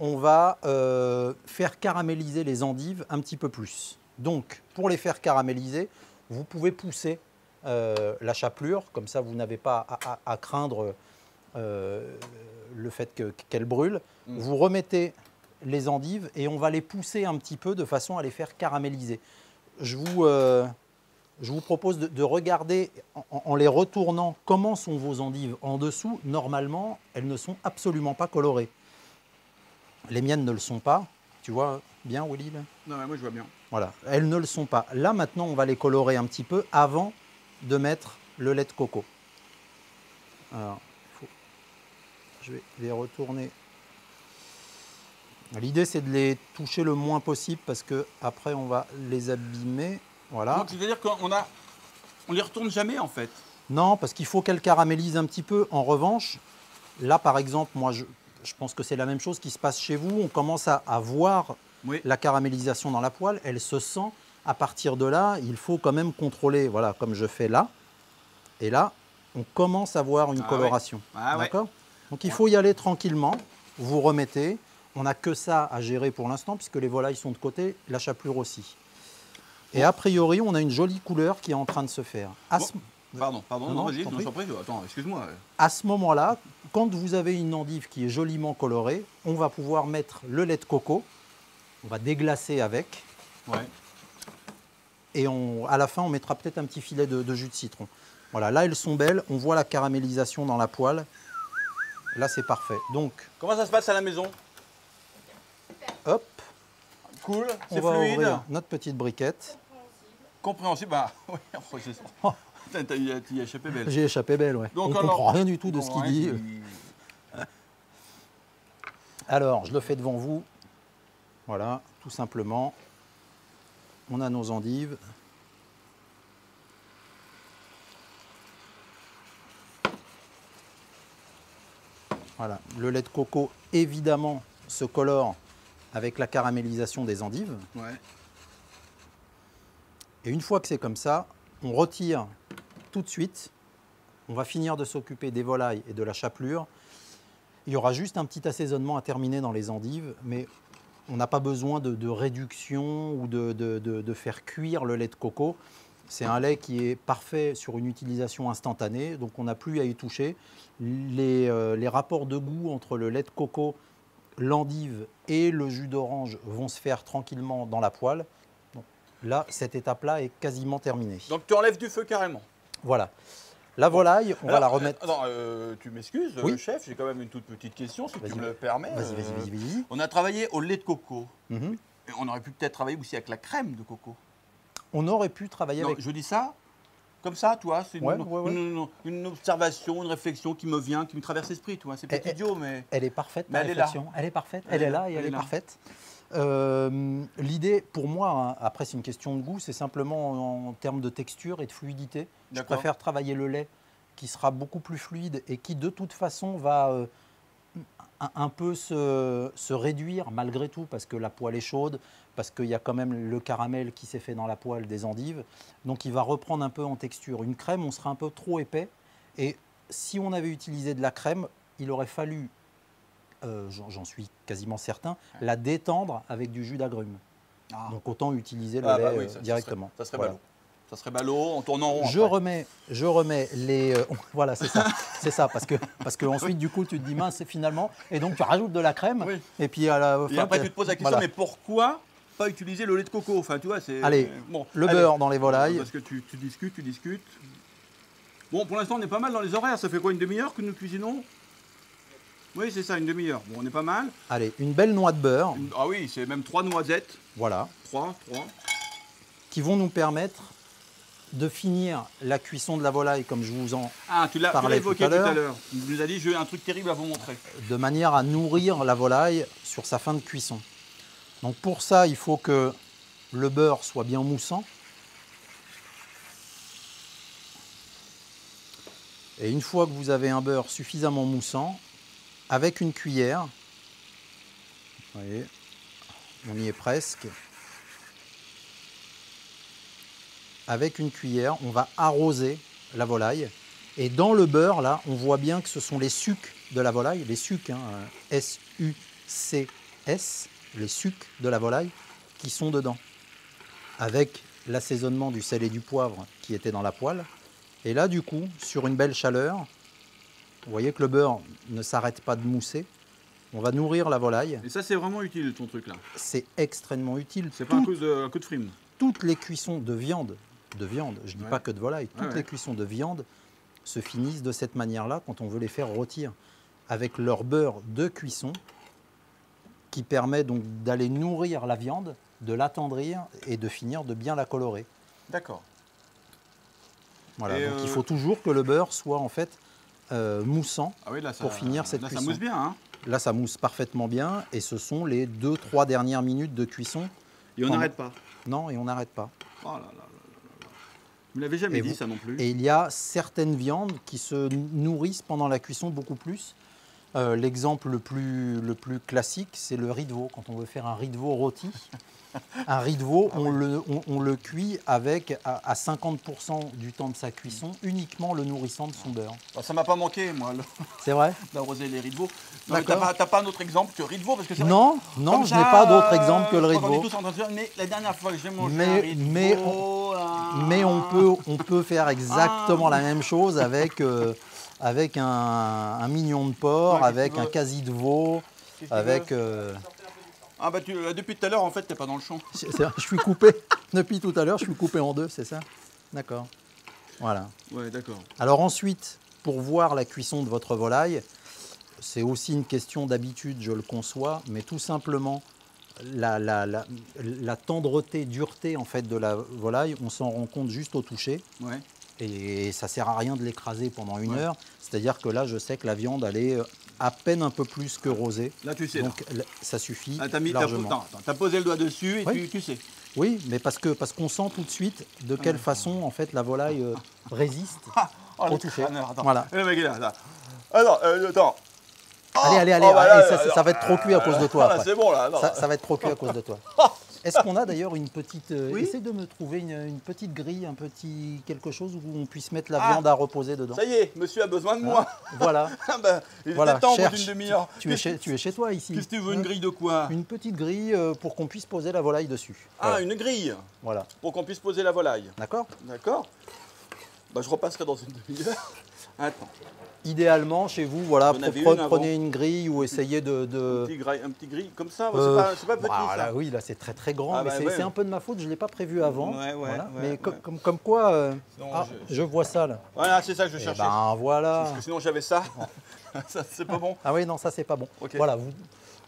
S2: On va euh, faire caraméliser les endives un petit peu plus. Donc, pour les faire caraméliser, vous pouvez pousser euh, la chapelure, comme ça vous n'avez pas à, à- à craindre le fait que- qu'elle brûle.
S1: Mm.
S2: Vous remettez les endives et on va les pousser un petit peu de façon à les faire caraméliser. Je vous, euh, je vous propose de, de regarder en, en les retournant comment sont vos endives en dessous. Normalement, elles ne sont absolument pas colorées. Les miennes ne le sont pas. Tu vois bien, Willy là?
S1: Non, mais moi je vois bien.
S2: voilà, elles ne le sont pas. Là, maintenant, on va les colorer un petit peu avant de mettre le lait de coco. Alors, faut- je vais les retourner. L'idée, c'est de les toucher le moins possible parce que après, on va les abîmer. Voilà.
S1: Donc c'est-à-dire qu'on a, on les retourne jamais en fait.
S2: Non, parce qu'il faut qu'elle caramélise un petit peu. En revanche, là, par exemple, moi, je, je pense que c'est la même chose qui se passe chez vous. On commence à, à voir
S1: Oui.
S2: la caramélisation dans la poêle. Elle se sent. À partir de là, il faut quand même contrôler, voilà, comme je fais là. Et là, on commence à voir une
S1: Ah
S2: coloration.
S1: ouais. Ah ouais.
S2: D'accord? Donc il faut y aller tranquillement. Vous remettez. On n'a que ça à gérer pour l'instant puisque les volailles sont de côté, la chapelure aussi. Et a priori, on a une jolie couleur qui est en train de se faire. À
S1: Bon.
S2: ce-
S1: Pardon, pardon,
S2: Non,
S1: non,
S2: non,
S1: vas-y. Attends, excuse-moi.
S2: À ce moment-là, quand vous avez une endive qui est joliment colorée, on va pouvoir mettre le lait de coco. On va déglacer avec.
S1: Ouais.
S2: Et on, à la fin, on mettra peut-être un petit filet de, de jus de citron. Voilà, là, elles sont belles. On voit la caramélisation dans la poêle. Là, c'est parfait. Donc,
S1: Comment ça se passe à la maison?
S2: Hop,
S1: Cool, c'est
S2: va
S1: fluide,
S2: ouvrir notre petite briquette.
S1: compréhensible. Bah, y t'y as échappé belle.
S2: J'ai échappé belle, ouais.
S1: Donc
S2: on ne comprend rien du tout de ce qu'il dit. Alors, je le fais devant vous. Voilà, tout simplement. On a nos endives. Voilà, le lait de coco, évidemment, se colore avec la caramélisation des endives.
S1: Ouais.
S2: Et une fois que c'est comme ça, on retire tout de suite. On va finir de s'occuper des volailles et de la chapelure. Il y aura juste un petit assaisonnement à terminer dans les endives, mais on n'a pas besoin de, de réduction ou de, de- de- de faire cuire le lait de coco. C'est un lait qui est parfait sur une utilisation instantanée, donc on n'a plus à y toucher. Les, euh, les rapports de goût entre le lait de coco, l'endive et le jus d'orange vont se faire tranquillement dans la poêle. Donc là, cette étape-là est quasiment terminée.
S1: Donc tu enlèves du feu carrément.
S2: Voilà. La volaille, on va la remettre.
S1: attends, euh, tu m'excuses,
S2: Oui.
S1: chef, j'ai quand même une toute petite question, si tu me le permets.
S2: Vas-y, vas-y, vas-y, vas-y.
S1: On a travaillé au lait de coco.
S2: Mhm.
S1: Et on aurait pu peut-être travailler aussi avec la crème de coco.
S2: On aurait pu travailler
S1: Non,
S2: avec.
S1: je dis ça comme ça, toi, c'est une,
S2: Ouais, ouais, ouais.
S1: une- une observation, une réflexion qui me vient, qui me traverse l'esprit, toi. C'est peut-être idiot, mais.
S2: Elle est parfaite,
S1: Mais elle est là.
S2: Elle est parfaite.
S1: Elle
S2: Elle,
S1: est là,
S2: et
S1: elle
S2: elle
S1: est là.
S2: parfaite. Euh, L'idée, pour moi, hein, après c'est une question de goût, c'est simplement en, termes de texture et de fluidité. Je préfère travailler le lait qui sera beaucoup plus fluide et qui de toute façon va euh, un, un peu se, se réduire malgré tout parce que la poêle est chaude, parce qu'il y a quand même le caramel qui s'est fait dans la poêle des endives. Donc il va reprendre un peu en texture. Une crème, on sera un peu trop épais. Et si on avait utilisé de la crème, il aurait fallu, euh, j'en suis quasiment certain, la détendre avec du jus d'agrumes.
S1: Ah.
S2: Donc autant utiliser le
S1: Ah,
S2: lait
S1: bah oui,
S2: euh,
S1: ça- ça
S2: directement.
S1: Ça serait,
S2: Voilà.
S1: ballot. Ça serait ballot en tournant en rond.
S2: Je
S1: après.
S2: remets, je remets les. euh, voilà, c'est ça, c'est ça, parce que parce que ensuite du coup tu te dis mince, finalement, et donc tu rajoutes de la crème,
S1: Oui.
S2: et puis à la
S1: Et
S2: fin,
S1: après,
S2: t'es-
S1: tu te poses la question,
S2: voilà.
S1: mais pourquoi pas utiliser le lait de coco Enfin, tu vois, c'est.
S2: Allez,
S1: bon,
S2: le
S1: allez.
S2: beurre dans les volailles.
S1: Parce que tu, tu discutes, tu discutes. Bon, pour l'instant, on est pas mal dans les horaires. Ça fait quoi, une demi-heure que nous cuisinons? Oui, c'est ça, une demi-heure. Bon, on est pas mal.
S2: Allez, une belle noix de beurre,
S1: Une- Ah oui, c'est même trois noisettes.
S2: voilà,
S1: Trois, trois.
S2: qui vont nous permettre de finir la cuisson de la volaille comme je vous en,
S1: Ah, tu
S2: Parlais
S1: l'as évoqué
S2: tout à l'heure.
S1: Tu nous as dit, j'ai un truc terrible à vous montrer.
S2: de manière à nourrir la volaille sur sa fin de cuisson. Donc pour ça, il faut que le beurre soit bien moussant. Et une fois que vous avez un beurre suffisamment moussant, avec une cuillère, vous voyez, on y est presque. Avec une cuillère, on va arroser la volaille. Et dans le beurre, là, on voit bien que ce sont les sucs de la volaille, les sucs, hein, S-U-C-S, les sucs de la volaille, qui sont dedans. Avec l'assaisonnement du sel et du poivre qui était dans la poêle. Et là, du coup, sur une belle chaleur, vous voyez que le beurre ne s'arrête pas de mousser. On va nourrir la volaille.
S1: Et ça, c'est vraiment utile, ton truc là.
S2: C'est extrêmement utile.
S1: C'est pas un coup, de, un coup de frime.
S2: toutes les cuissons de viande, de viande, je ne dis
S1: Ouais.
S2: pas que de volaille, toutes
S1: ouais.
S2: les cuissons de viande se finissent de cette manière-là quand on veut les faire rôtir, avec leur beurre de cuisson qui permet donc d'aller nourrir la viande, de l'attendrir et de finir de bien la colorer.
S1: D'accord.
S2: Voilà,
S1: Et,
S2: donc il
S1: euh,
S2: faut toujours que le beurre soit en fait euh, moussant.
S1: Ah oui, là, ça,
S2: Pour finir cette
S1: là, ça
S2: cuisson.
S1: mousse bien, hein.
S2: Là, ça mousse parfaitement bien et ce sont les 2-3 dernières minutes de cuisson.
S1: Et on n'arrête pas.
S2: Non, et on n'arrête pas.
S1: Oh là là. Vous me l'avez jamais
S2: Et
S1: dit,
S2: vous-
S1: ça non plus.
S2: Et il y a certaines viandes qui se nourrissent pendant la cuisson beaucoup plus. Euh, L'exemple le plus, le plus classique, c'est le riz de veau. Quand on veut faire un riz de veau rôti, un riz de veau, on, le, on- on le cuit avec à, à 50% du temps de sa cuisson uniquement le nourrissant de son beurre.
S1: Bah, ça m'a pas manqué, moi, le-
S2: C'est vrai
S1: d'arroser les riz de veau. Non, mais T'as pas, un autre exemple que riz de veau parce que vrai
S2: Non, non, je n'ai pas d'autre exemple que le riz de
S1: on
S2: veau.
S1: mais la dernière fois que j'ai mangé
S2: Mais-
S1: un riz de
S2: mais
S1: veau, là,
S2: Mais on peut, on peut faire exactement la même chose avec, euh, avec un, un mignon de porc,
S1: Ouais,
S2: avec un quasi de veau, avec...
S1: veux
S2: euh,
S1: Ah bah tu, euh, depuis tout à l'heure, en fait, t'es pas dans le champ.
S2: je suis coupé, depuis tout à l'heure, je suis coupé en deux, c'est ça? D'accord. Voilà.
S1: Ouais, d'accord.
S2: Alors ensuite, pour voir la cuisson de votre volaille, c'est aussi une question d'habitude, je le conçois, mais tout simplement la, la- la- la tendreté, dureté en fait de la volaille, on s'en rend compte juste au toucher.
S1: Ouais.
S2: Et ça sert à rien de l'écraser pendant une
S1: Ouais.
S2: heure. C'est-à-dire que là, je sais que la viande, elle est euh, à peine un peu plus que rosée.
S1: Là, tu sais.
S2: Donc là, ça suffit
S1: Ah, t'as mis,
S2: largement.
S1: t'as posé le doigt dessus et
S2: Oui.
S1: tu, tu sais.
S2: Oui, mais parce que parce qu'on sent tout de suite de quelle façon en fait la volaille euh, résiste.
S1: Ah, oh,
S2: Au toucher.
S1: attends.
S2: Voilà.
S1: Et le mec, là, là. Attends, euh, attends.
S2: allez, allez, allez,
S1: Oh, bah,
S2: allez,
S1: là,
S2: ça, va être trop cuit à cause de toi.
S1: Ah, c'est bon, là.
S2: Ça, ça va être trop cuit à cause de toi. Est-ce qu'on a d'ailleurs une petite. euh,
S1: Oui.
S2: De me trouver une, une petite grille, un petit quelque chose où on puisse mettre la
S1: Ah.
S2: viande à reposer dedans.
S1: Ça y est, monsieur a besoin de moi.
S2: Voilà.
S1: Ah bah, il
S2: voilà.
S1: d'une demi-heure.
S2: Tu, es chez, tu es chez toi ici.
S1: Qu'est-ce que tu veux, une
S2: Hein
S1: grille de quoi?
S2: Une petite grille euh, pour qu'on puisse poser la volaille dessus.
S1: Ah,
S2: Voilà.
S1: une grille
S2: Voilà.
S1: pour qu'on puisse poser la volaille.
S2: D'accord
S1: D'accord Bah, je repasserai dans une demi-heure. Attends,
S2: Idéalement, chez vous, voilà, pre-
S1: une
S2: prenez une grille ou essayez de. de-
S1: un, petit grille, un petit grille comme ça,
S2: Euh,
S1: c'est pas, pas petit ça.
S2: oui, là c'est très très grand,
S1: Ah
S2: mais
S1: bah
S2: c'est
S1: ouais.
S2: un peu de ma faute, je ne l'ai pas prévu avant.
S1: Ouais, ouais,
S2: voilà.
S1: ouais,
S2: mais comme, quoi, euh,
S1: Non,
S2: ah,
S1: je-
S2: je, vois ça là.
S1: Voilà, c'est ça que je
S2: Eh
S1: cherchais.
S2: ben voilà.
S1: Parce que sinon j'avais ça. ça c'est pas bon.
S2: Ah oui, non, ça c'est pas bon. Voilà, vous,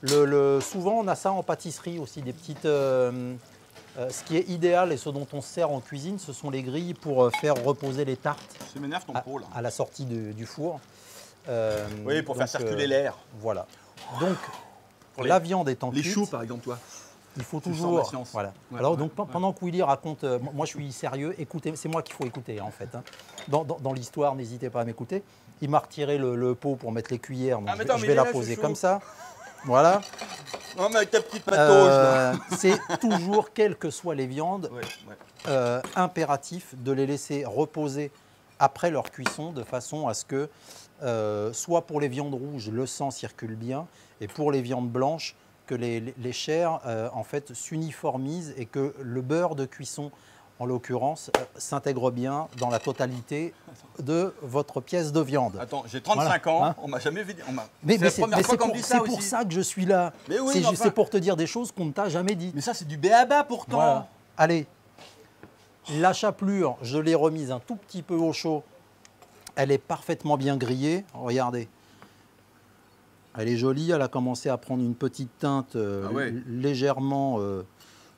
S2: le, le- souvent on a ça en pâtisserie aussi, des petites. euh, euh, ce qui est idéal et ce dont on se sert en cuisine, ce sont les grilles pour euh, faire reposer les tartes
S1: Ça m'énerve ton
S2: à,
S1: pot là.
S2: à la sortie du, du four. Euh,
S1: Oui, pour faire circuler l'air.
S2: Voilà. Donc,
S1: Pour les-
S2: la viande étant
S1: Les
S2: cuite,
S1: choux par exemple, toi.
S2: il faut toujours. Voilà.
S1: Ouais,
S2: Alors
S1: ouais,
S2: donc
S1: ouais.
S2: pendant que Willy raconte, euh, moi je suis sérieux. Écoutez, c'est moi qu'il faut écouter en fait. hein. Dans, dans- dans l'histoire, n'hésitez pas à m'écouter. Il m'a retiré le, le pot pour mettre les cuillères, donc
S1: Ah,
S2: je
S1: mais
S2: vais,
S1: attends,
S2: je la poser comme ça. Voilà.
S1: Non, mais avec ta petite patauge là.
S2: Euh, c'est toujours, quelles que soient les viandes,
S1: Ouais, ouais.
S2: euh, impératif de les laisser reposer après leur cuisson de façon à ce que, euh, soit pour les viandes rouges, le sang circule bien, et pour les viandes blanches, que les, les- les chairs euh, en fait s'uniformisent et que le beurre de cuisson, en l'occurrence, euh, s'intègre bien dans la totalité de votre pièce de viande.
S1: Attends, j'ai 35
S2: Voilà,
S1: ans,
S2: hein.
S1: on m'a jamais vu. On
S2: Mais,
S1: c'est
S2: mais mais pour,
S1: dit ça
S2: c'est pour ça que je suis là.
S1: Mais oui,
S2: c'est
S1: enfin-
S2: pour te dire des choses qu'on ne t'a jamais dit.
S1: Mais ça, c'est du béaba pourtant.
S2: Voilà. Allez, la chapelure, je l'ai remise un tout petit peu au chaud. Elle est parfaitement bien grillée. Regardez. Elle est jolie, elle a commencé à prendre une petite teinte euh,
S1: Ah ouais.
S2: légèrement, euh,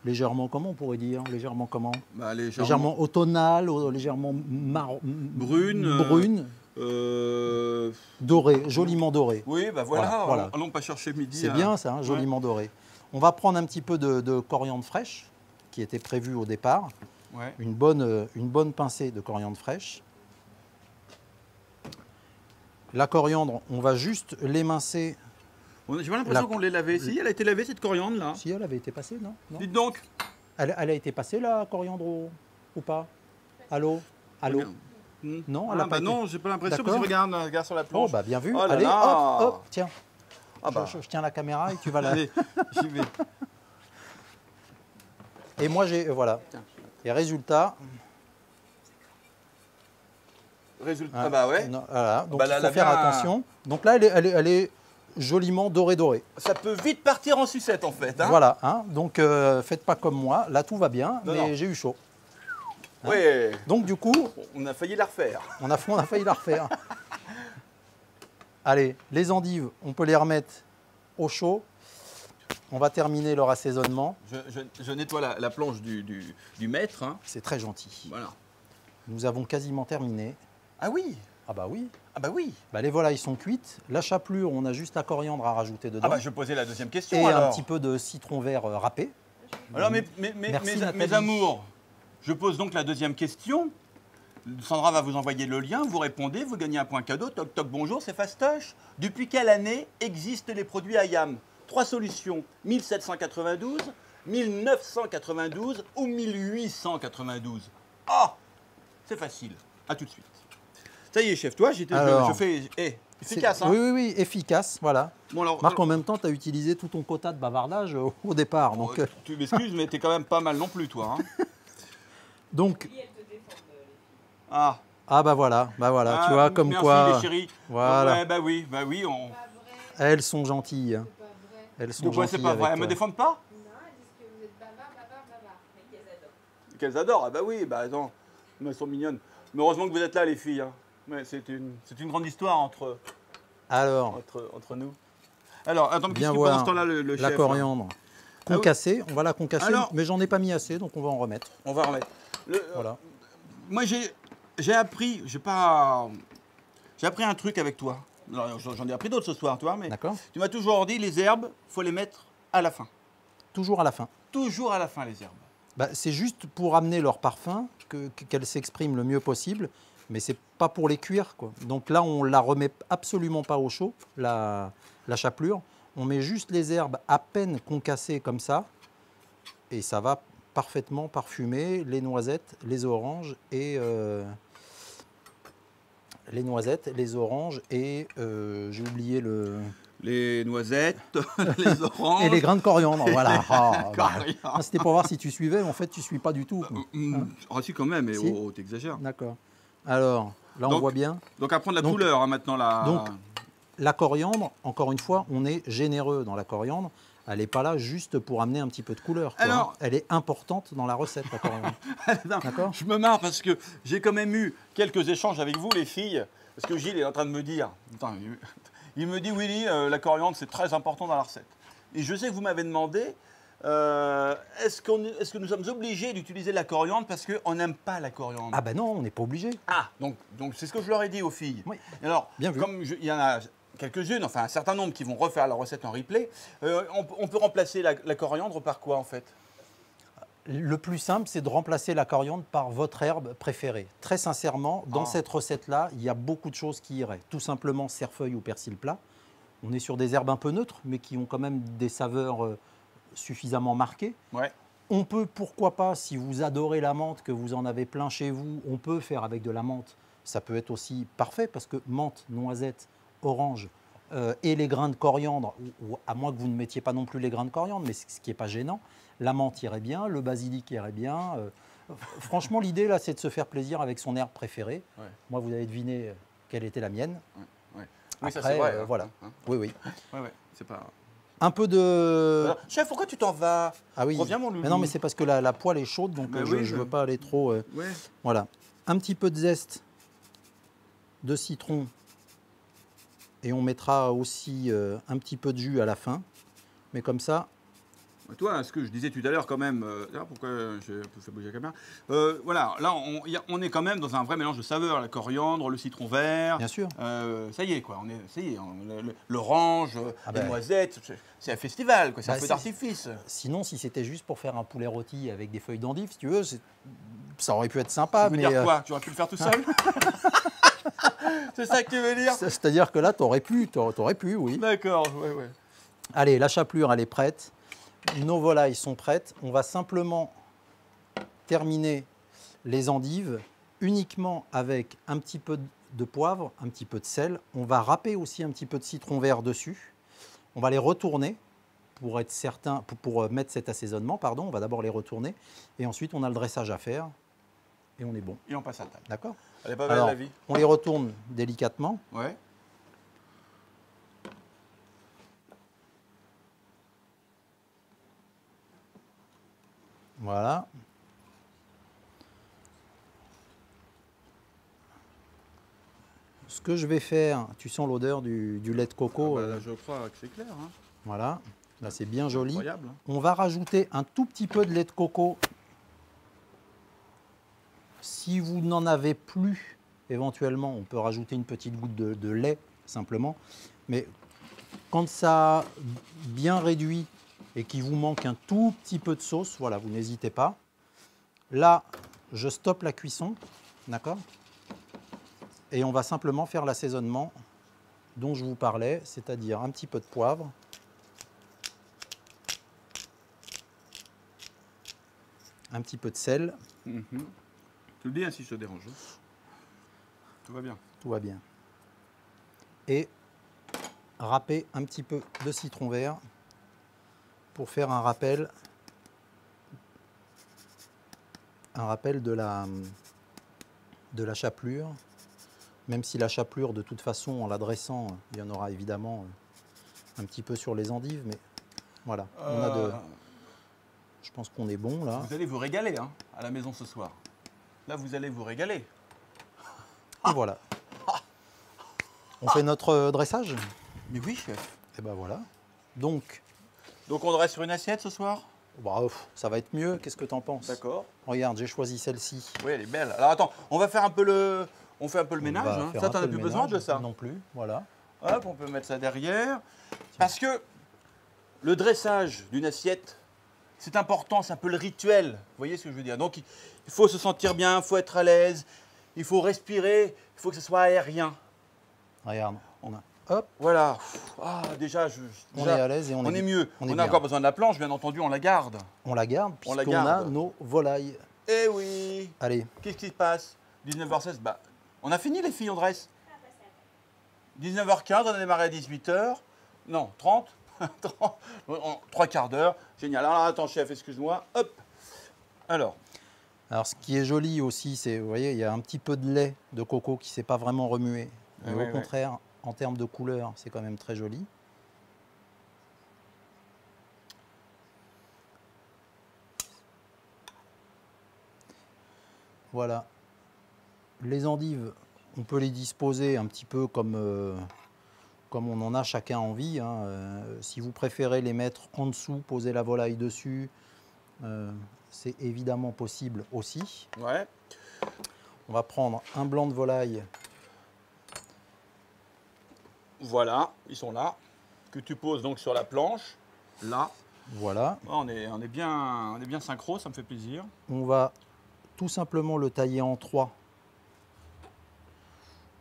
S2: légèrement, comment on pourrait dire Légèrement comment
S1: Bah, légèrement.
S2: Légèrement automnale, au- légèrement marron,
S1: Brune, euh,
S2: brune,
S1: Euh,
S2: dorée, joliment dorée.
S1: Oui, bah voilà.
S2: Voilà, voilà.
S1: Allons pas chercher midi.
S2: C'est
S1: hein.
S2: bien ça, hein, joliment doré. On va prendre un petit peu de, de coriandre fraîche, qui était prévu au départ.
S1: Ouais.
S2: une bonne, euh, une bonne pincée de coriandre fraîche. La coriandre, on va juste l'émincer.
S1: J'ai pas l'impression
S2: La-
S1: qu'on l'ait lavée. Si, elle a été lavée cette coriandre là.
S2: Si elle avait été passée, non, Non
S1: Dites donc.
S2: elle, elle a été passée la coriandre ou, ou pas? Allô? Allô?
S1: Hmm.
S2: Non, elle
S1: ah,
S2: a
S1: bah
S2: pas
S1: non, j'ai pas l'impression parce que regarde, regarde sur la
S2: Oh
S1: planche.
S2: bah bien vu.
S1: Oh là
S2: Allez,
S1: là.
S2: hop, hop, tiens.
S1: ah bah.
S2: Je, je tiens la caméra et tu vas la.
S1: Allez, j'y vais.
S2: Et moi j'ai euh, voilà. Et résultat.
S1: Résultat.
S2: hein,
S1: Ah bah ouais.
S2: non, voilà, donc
S1: Bah
S2: il
S1: là,
S2: faut faire attention. Donc là, elle est, elle est- elle est joliment dorée dorée.
S1: Ça peut vite partir en sucette en fait. Hein
S2: Voilà, hein, donc euh, faites pas comme moi. Là, tout va bien,
S1: Non,
S2: mais j'ai eu chaud.
S1: Ouais.
S2: Donc du coup,
S1: On a failli la refaire.
S2: on a, on a failli la refaire. Allez, les endives, on peut les remettre au chaud. On va terminer leur assaisonnement.
S1: Je, je- je nettoie la, la planche du, du- du maître. hein.
S2: C'est très gentil.
S1: Voilà.
S2: Nous avons quasiment terminé.
S1: Ah oui.
S2: Ah bah oui.
S1: Ah bah oui.
S2: Bah, les volailles sont cuites. La chapelure, on a juste la coriandre à rajouter dedans.
S1: Ah bah je posais la deuxième question
S2: et
S1: alors.
S2: un petit peu de citron vert euh, râpé.
S1: Alors mes, mes- mes-
S2: Merci,
S1: mes-
S2: Nathalie.
S1: mes amours, je pose donc la deuxième question. Sandra va vous envoyer le lien, vous répondez, vous gagnez un point cadeau. Toc toc bonjour, c'est Fastoche. Depuis quelle année existent les produits IAM Trois solutions 1792, 1992 ou 1892 Ah C'est facile. À tout de suite. Ça y est, chef, toi, j'étais, je,
S2: Alors,
S1: je fais. eh, efficace, hein
S2: Oui, oui, oui, efficace, voilà.
S1: Bon, alors,
S2: Marc, en même temps, tu as utilisé tout ton quota de bavardage au, au départ. Donc,
S1: euh,
S2: euh,
S1: tu m'excuses, mais t'es quand même pas mal non plus, toi. hein.
S2: donc
S1: Ah,
S2: ah bah voilà, bah voilà,
S1: Ah,
S2: tu vois, comme
S1: merci,
S2: quoi,
S1: les chéris.
S2: Voilà.
S1: Ouais, bah oui, bah oui. On...
S2: elles sont gentilles. Elles sont gentilles
S1: c'est pas vrai. Elles me défendent pas?
S3: Non, elles disent que vous êtes bavard, bavard, bavard. Mais qu'elles adorent.
S1: Qu'elles adorent. Ah bah oui, bah attends. Elles sont mignonnes. Mais heureusement que vous êtes là, les filles. hein. Ouais, c'est une, c'est une grande histoire entre,
S2: Alors,
S1: entre, entre nous. Alors, attends, qu'est-ce qu'il pendant ce temps-là, le, le chef
S2: la coriandre.
S1: Ah oui.
S2: Concassée, on va la concasser,
S1: Alors-
S2: mais j'en ai pas mis assez, donc on va en remettre.
S1: On va remettre. Le-
S2: Voilà.
S1: Moi, j'ai, appris, j'ai pas, j'ai appris un truc avec toi. Alors, J'en ai appris d'autres ce soir, toi, mais
S2: D'accord
S1: tu m'as toujours dit les herbes, faut les mettre à la fin.
S2: Toujours à la fin.
S1: Toujours à la fin, les herbes.
S2: Bah, c'est juste pour amener leur parfum, que- que- qu'elles s'expriment le mieux possible, mais c'est pas pour les cuire. Quoi. Donc là, on la remet absolument pas au chaud, la, la chapelure. On met juste les herbes à peine concassées comme ça, et ça va parfaitement parfumer les noisettes, les oranges et euh, les noisettes, les oranges et euh, j'ai oublié le
S1: Les noisettes, les oranges.
S2: et les grains de coriandre. Voilà. Ah, bah, ah, C'était pour voir si tu suivais, mais en fait tu suis pas du tout.
S1: Hum, Ah si, quand même, mais
S2: Si.
S1: oh, t'exagères.
S2: D'accord. Alors, là, on
S1: Donc-
S2: voit bien.
S1: Donc à prendre la
S2: Donc-
S1: couleur hein, maintenant là.
S2: donc, La coriandre, encore une fois, on est généreux dans la coriandre. Elle n'est pas là juste pour amener un petit peu de couleur. quoi,
S1: Alors-
S2: hein. Elle est importante dans la recette, la coriandre.
S1: Non,
S2: D'accord.
S1: Je me marre parce que j'ai quand même eu quelques échanges avec vous les filles. Parce que Gilles est en train de me dire. Attends, il me dit Willy, euh, la coriandre c'est très important dans la recette. Et je sais que vous m'avez demandé. Euh, est-ce, qu'on- est-ce que nous sommes obligés d'utiliser la coriandre parce qu'on n'aime pas la coriandre?
S2: Ah ben non, on n'est pas obligé.
S1: Ah, donc donc c'est ce que je leur ai dit aux filles.
S2: Oui.
S1: Alors,
S2: Bien vu.
S1: comme il y en a quelques-unes, enfin un certain nombre qui vont refaire la recette en replay, euh, on, on peut remplacer la, la coriandre par quoi en fait?
S2: Le plus simple, c'est de remplacer la coriandre par votre herbe préférée. Très sincèrement, dans
S1: Ah.
S2: cette recette-là, il y a beaucoup de choses qui iraient. Tout simplement cerfeuil ou persil plat. On est sur des herbes un peu neutres, mais qui ont quand même des saveurs euh, suffisamment.
S1: Ouais.
S2: On peut, pourquoi pas, si vous adorez la menthe, que vous en avez plein chez vous, on peut faire avec de la menthe. Ça peut être aussi parfait parce que menthe, noisette, orange euh, et les grains de coriandre, ou, ou à moins que vous ne mettiez pas non plus les grains de coriandre, mais ce qui n'est pas gênant, la menthe irait bien, le basilic irait bien. euh, franchement, l'idée là, c'est de se faire plaisir avec son herbe préférée.
S1: Ouais.
S2: Moi, vous avez deviné euh, quelle était la mienne.
S1: Oui, ça
S2: Après,
S1: c'est vrai.
S2: euh,
S1: hein.
S2: voilà.
S1: Hein.
S2: Oui, oui.
S1: Ouais, ouais, c'est pas.
S2: Un peu de.
S1: Chef, pourquoi tu t'en vas
S2: Ah oui.
S1: Reviens, mon loulou.
S2: Mais non, mais c'est parce que la, la poêle est chaude, donc
S1: Bah
S2: euh, je
S1: oui,
S2: ne
S1: je-
S2: veux pas aller trop. euh,
S1: Ouais.
S2: Voilà. Un petit peu de zeste de citron. Et on mettra aussi euh, un petit peu de jus à la fin. Mais comme ça,
S1: Toi, ce que je disais tout à l'heure, quand même, euh, pourquoi j'ai un peu fait bouger la caméra? Euh, Voilà, là, on, y a- on est quand même dans un vrai mélange de saveurs. La coriandre, le citron vert.
S2: bien sûr.
S1: euh, ça y est, quoi. On est, ça y est, l'orange,
S2: Ah
S1: les
S2: ben.
S1: noisettes. c'est- un festival, quoi. C'est un
S2: Bah,
S1: feu
S2: c'est-
S1: d'artifice.
S2: Sinon, si c'était juste pour faire un poulet rôti avec des feuilles d'endive, si tu veux, ça aurait pu être sympa.
S1: tu veux
S2: mais
S1: dire quoi? Tu aurais pu le faire tout seul? C'est ça que tu veux dire?
S2: C'est- C'est-à-dire que là, tu aurais pu, t'aurais t'aurais pu, oui.
S1: D'accord, ouais, ouais.
S2: Allez, la chapelure, elle est prête. Nos volailles sont prêtes. On va simplement terminer les endives uniquement avec un petit peu de poivre, un petit peu de sel. On va râper aussi un petit peu de citron vert dessus. On va les retourner pour être certain, pour, pour, euh, mettre cet assaisonnement, pardon. On va d'abord les retourner et ensuite on a le dressage à faire et on est bon.
S1: Et on passe à table.
S2: D'accord?
S1: Elle est pas belle,
S2: Alors,
S1: la vie?
S2: on les retourne délicatement.
S1: Ouais.
S2: Voilà. Ce que je vais faire, tu sens l'odeur du, du lait de coco.
S1: Ah bah,
S2: euh,
S1: je crois que c'est clair. Hein.
S2: voilà. Là, c'est bien joli.
S1: Incroyable. hein.
S2: On va rajouter un tout petit peu de lait de coco. Si vous n'en avez plus, éventuellement, on peut rajouter une petite goutte de, de lait, simplement. Mais quand ça a bien réduit et qu'il vous manque un tout petit peu de sauce, voilà, vous n'hésitez pas. Là, je stoppe la cuisson D'accord? Et on va simplement faire l'assaisonnement dont je vous parlais, c'est-à-dire un petit peu de poivre, un petit peu de sel,
S1: Mhm. Tu le dis hein, si je te dérange. hein. Tout va bien.
S2: tout va bien. Et râper un petit peu de citron vert pour faire un rappel, un rappel de la, de la chapelure. Même si la chapelure, de toute façon, en la dressant, il y en aura évidemment un petit peu sur les endives, mais voilà, on a de,
S1: Euh,
S2: je pense qu'on est bon là.
S1: Vous allez vous régaler hein, à la maison ce soir. Là, vous allez vous régaler.
S2: Et voilà. On fait notre euh, dressage?
S1: Mais oui, chef.
S2: Et ben voilà. Donc,
S1: Donc on reste sur une assiette ce soir?
S2: Bah, ça va être mieux. Qu'est-ce que tu en penses?
S1: D'accord.
S2: Regarde, j'ai choisi celle-ci.
S1: Oui, elle est belle. Alors attends, on va faire un peu le, on fait un peu le
S2: On
S1: ménage. hein. Ça, t'en as plus besoin de ça?
S2: Non plus, voilà.
S1: Hop, on peut mettre ça derrière. Parce que le dressage d'une assiette, c'est important, c'est un peu le rituel. Vous voyez ce que je veux dire? Donc il faut se sentir bien, il faut être à l'aise, il faut respirer, il faut que ce soit aérien.
S2: Regarde, on, a, hop,
S1: Voilà. Ah, déjà, je,
S2: on
S1: déjà,
S2: est à l'aise et on,
S1: on
S2: est,
S1: est mieux.
S2: on
S1: a encore besoin de la planche, bien entendu, on la garde.
S2: On la garde
S1: On la
S2: puisqu'on a nos volailles.
S1: Eh oui
S2: Allez,
S1: Qu'est-ce qui se passe? 19h16, bah, on a fini les filles, on dresse? 19h15, on a démarré à 18h. Non, 30 30, en Trois quarts d'heure. Génial. Alors attends, chef, excuse-moi. Hop. Alors,
S2: alors ce qui est joli aussi, c'est, vous voyez, il y a un petit peu de lait de coco qui ne s'est pas vraiment remué. Mais
S1: Ouais,
S2: au contraire, en termes de couleur, c'est quand même très joli. Voilà. Les endives, on peut les disposer un petit peu comme, euh, comme on en a chacun envie. hein. Euh, si vous préférez les mettre en dessous, poser la volaille dessus, euh, c'est évidemment possible aussi.
S1: ouais.
S2: On va prendre un blanc de volaille
S1: Voilà, ils sont là. Que tu poses donc sur la planche. Là.
S2: Voilà.
S1: Ah, On est, on est, bien, on est bien synchro, ça me fait plaisir.
S2: On va tout simplement le tailler en trois.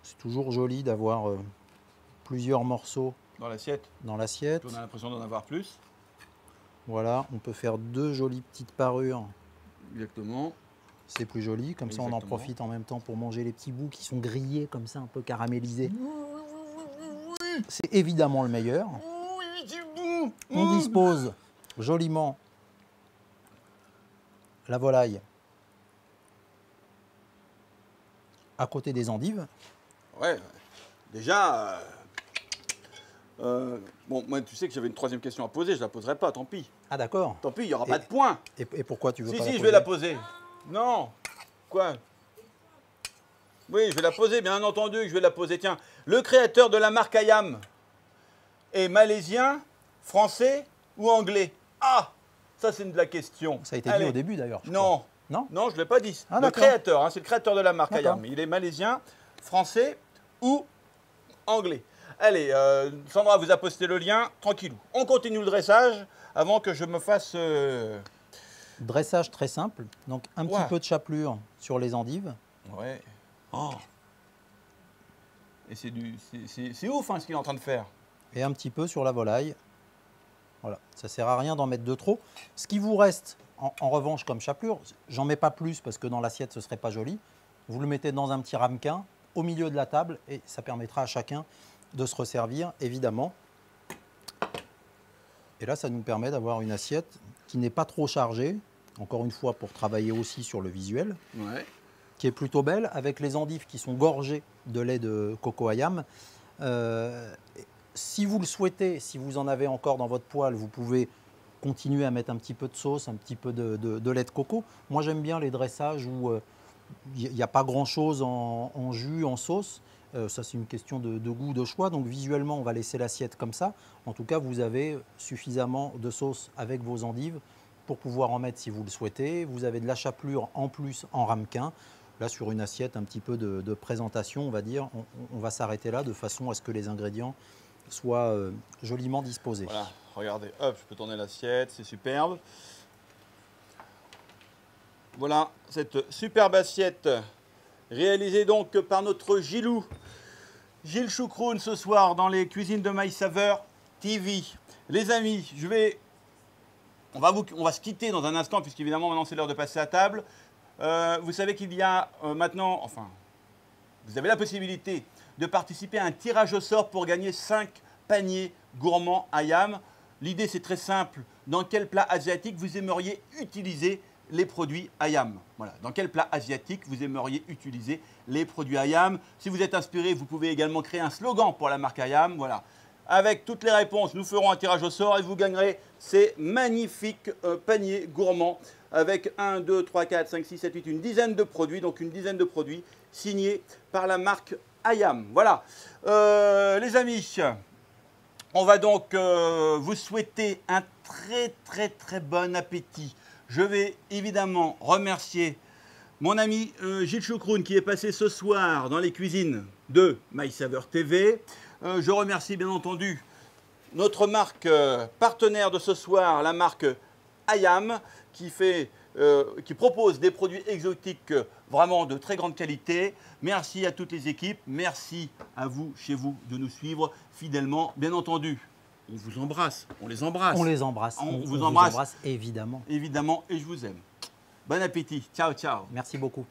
S2: C'est toujours joli d'avoir euh, plusieurs morceaux
S1: Dans l'assiette,
S2: dans l'assiette.
S1: on a l'impression d'en avoir plus.
S2: Voilà, on peut faire deux jolies petites parures.
S1: Exactement.
S2: C'est plus joli, comme ça on en profite en même temps pour manger les petits bouts qui sont grillés comme ça, un peu caramélisés. C'est évidemment le meilleur. On dispose joliment la volaille à côté des endives.
S1: Ouais, déjà. euh, euh, bon, moi, tu sais que j'avais une troisième question à poser, je la poserai pas, tant pis.
S2: Ah d'accord.
S1: Tant pis, il n'y aura
S2: Et-
S1: pas de point.
S2: Et, et pourquoi tu veux
S1: Si,
S2: pas
S1: si,
S2: la
S1: je vais la
S2: poser
S1: poser. Non. Quoi? Oui, je vais la poser, bien entendu que je vais la poser. Tiens, le créateur de la marque Ayam est malaisien, français ou anglais Ah Ça, c'est de la question.
S2: Ça a été
S1: Allez.
S2: dit au début d'ailleurs.
S1: Non.
S2: Non
S1: Non, je ne l'ai pas dit.
S2: Ah,
S1: le créateur, hein, c'est le créateur de la marque. Ayam. Il est malaisien, français ou anglais. Allez, euh, Sandra vous a posté le lien, tranquillou. On continue le dressage avant que je me fasse... euh,
S2: Dressage très simple. Donc un petit peu de chapelure sur les endives.
S1: Ouais. Oh. Et c'est du, c'est- c'est c'est ouf hein, ce qu'il est en train de faire.
S2: et un petit peu sur la volaille. Voilà, ça sert à rien d'en mettre de trop. Ce qui vous reste, en, en revanche, comme chapelure, j'en mets pas plus parce que dans l'assiette ce serait pas joli. Vous le mettez dans un petit ramequin au milieu de la table et ça permettra à chacun de se resservir, évidemment. Et là, ça nous permet d'avoir une assiette qui n'est pas trop chargée, encore une fois pour travailler aussi sur le visuel
S1: Ouais.
S2: Qui est plutôt belle, avec les endives qui sont gorgées de lait de coco ayam. Euh, si vous le souhaitez, si vous en avez encore dans votre poêle, vous pouvez continuer à mettre un petit peu de sauce, un petit peu de, lait de coco. Moi, j'aime bien les dressages où euh, il n'y a pas grand-chose en, en jus, en sauce. Euh, ça, c'est une question de, de goût, de choix. Donc, visuellement, on va laisser l'assiette comme ça. En tout cas, vous avez suffisamment de sauce avec vos endives pour pouvoir en mettre si vous le souhaitez. Vous avez de la chapelure en plus en ramequin. Là, sur une assiette, un petit peu de, présentation, on va dire, on, va s'arrêter là de façon à ce que les ingrédients soient euh, joliment disposés.
S1: Voilà, regardez, hop, je peux tourner l'assiette, c'est superbe. Voilà, cette superbe assiette réalisé donc par notre Gilou, Gilles Choucroune ce soir dans les cuisines de My Saveur TV. Les amis, je vais, on va, on va se quitter dans un instant puisqu'évidemment maintenant c'est l'heure de passer à table. Euh, vous savez qu'il y a euh, maintenant, enfin, vous avez la possibilité de participer à un tirage au sort pour gagner 5 paniers gourmands Ayam. L'idée c'est très simple. Dans quel plat asiatique vous aimeriez utiliser les produits Ayam Voilà. Dans quel plat asiatique vous aimeriez utiliser les produits Ayam Si vous êtes inspiré, vous pouvez également créer un slogan pour la marque Ayam. Voilà. Avec toutes les réponses, nous ferons un tirage au sort et vous gagnerez ces magnifiques euh, paniers gourmands avec 1, 2, 3, 4, 5, 6, 7, 8, une dizaine de produits, donc une dizaine de produits signés par la marque Ayam. Voilà. Euh, les amis, on va donc euh, vous souhaiter un très très très bon appétit. Je vais évidemment remercier mon ami Gilles Choucroune qui est passé ce soir dans les cuisines de My Saveur TV. Euh, je remercie bien entendu notre marque euh, partenaire de ce soir, la marque Ayam, qui, fait, euh, qui propose des produits exotiques vraiment de très grande qualité. Merci à toutes les équipes, merci à vous, chez vous, de nous suivre fidèlement, bien entendu. On vous embrasse, on les embrasse,
S2: On les embrasse.
S1: On vous embrasse.
S2: évidemment.
S1: évidemment, et je vous aime. Bon appétit, ciao ciao.
S2: Merci beaucoup.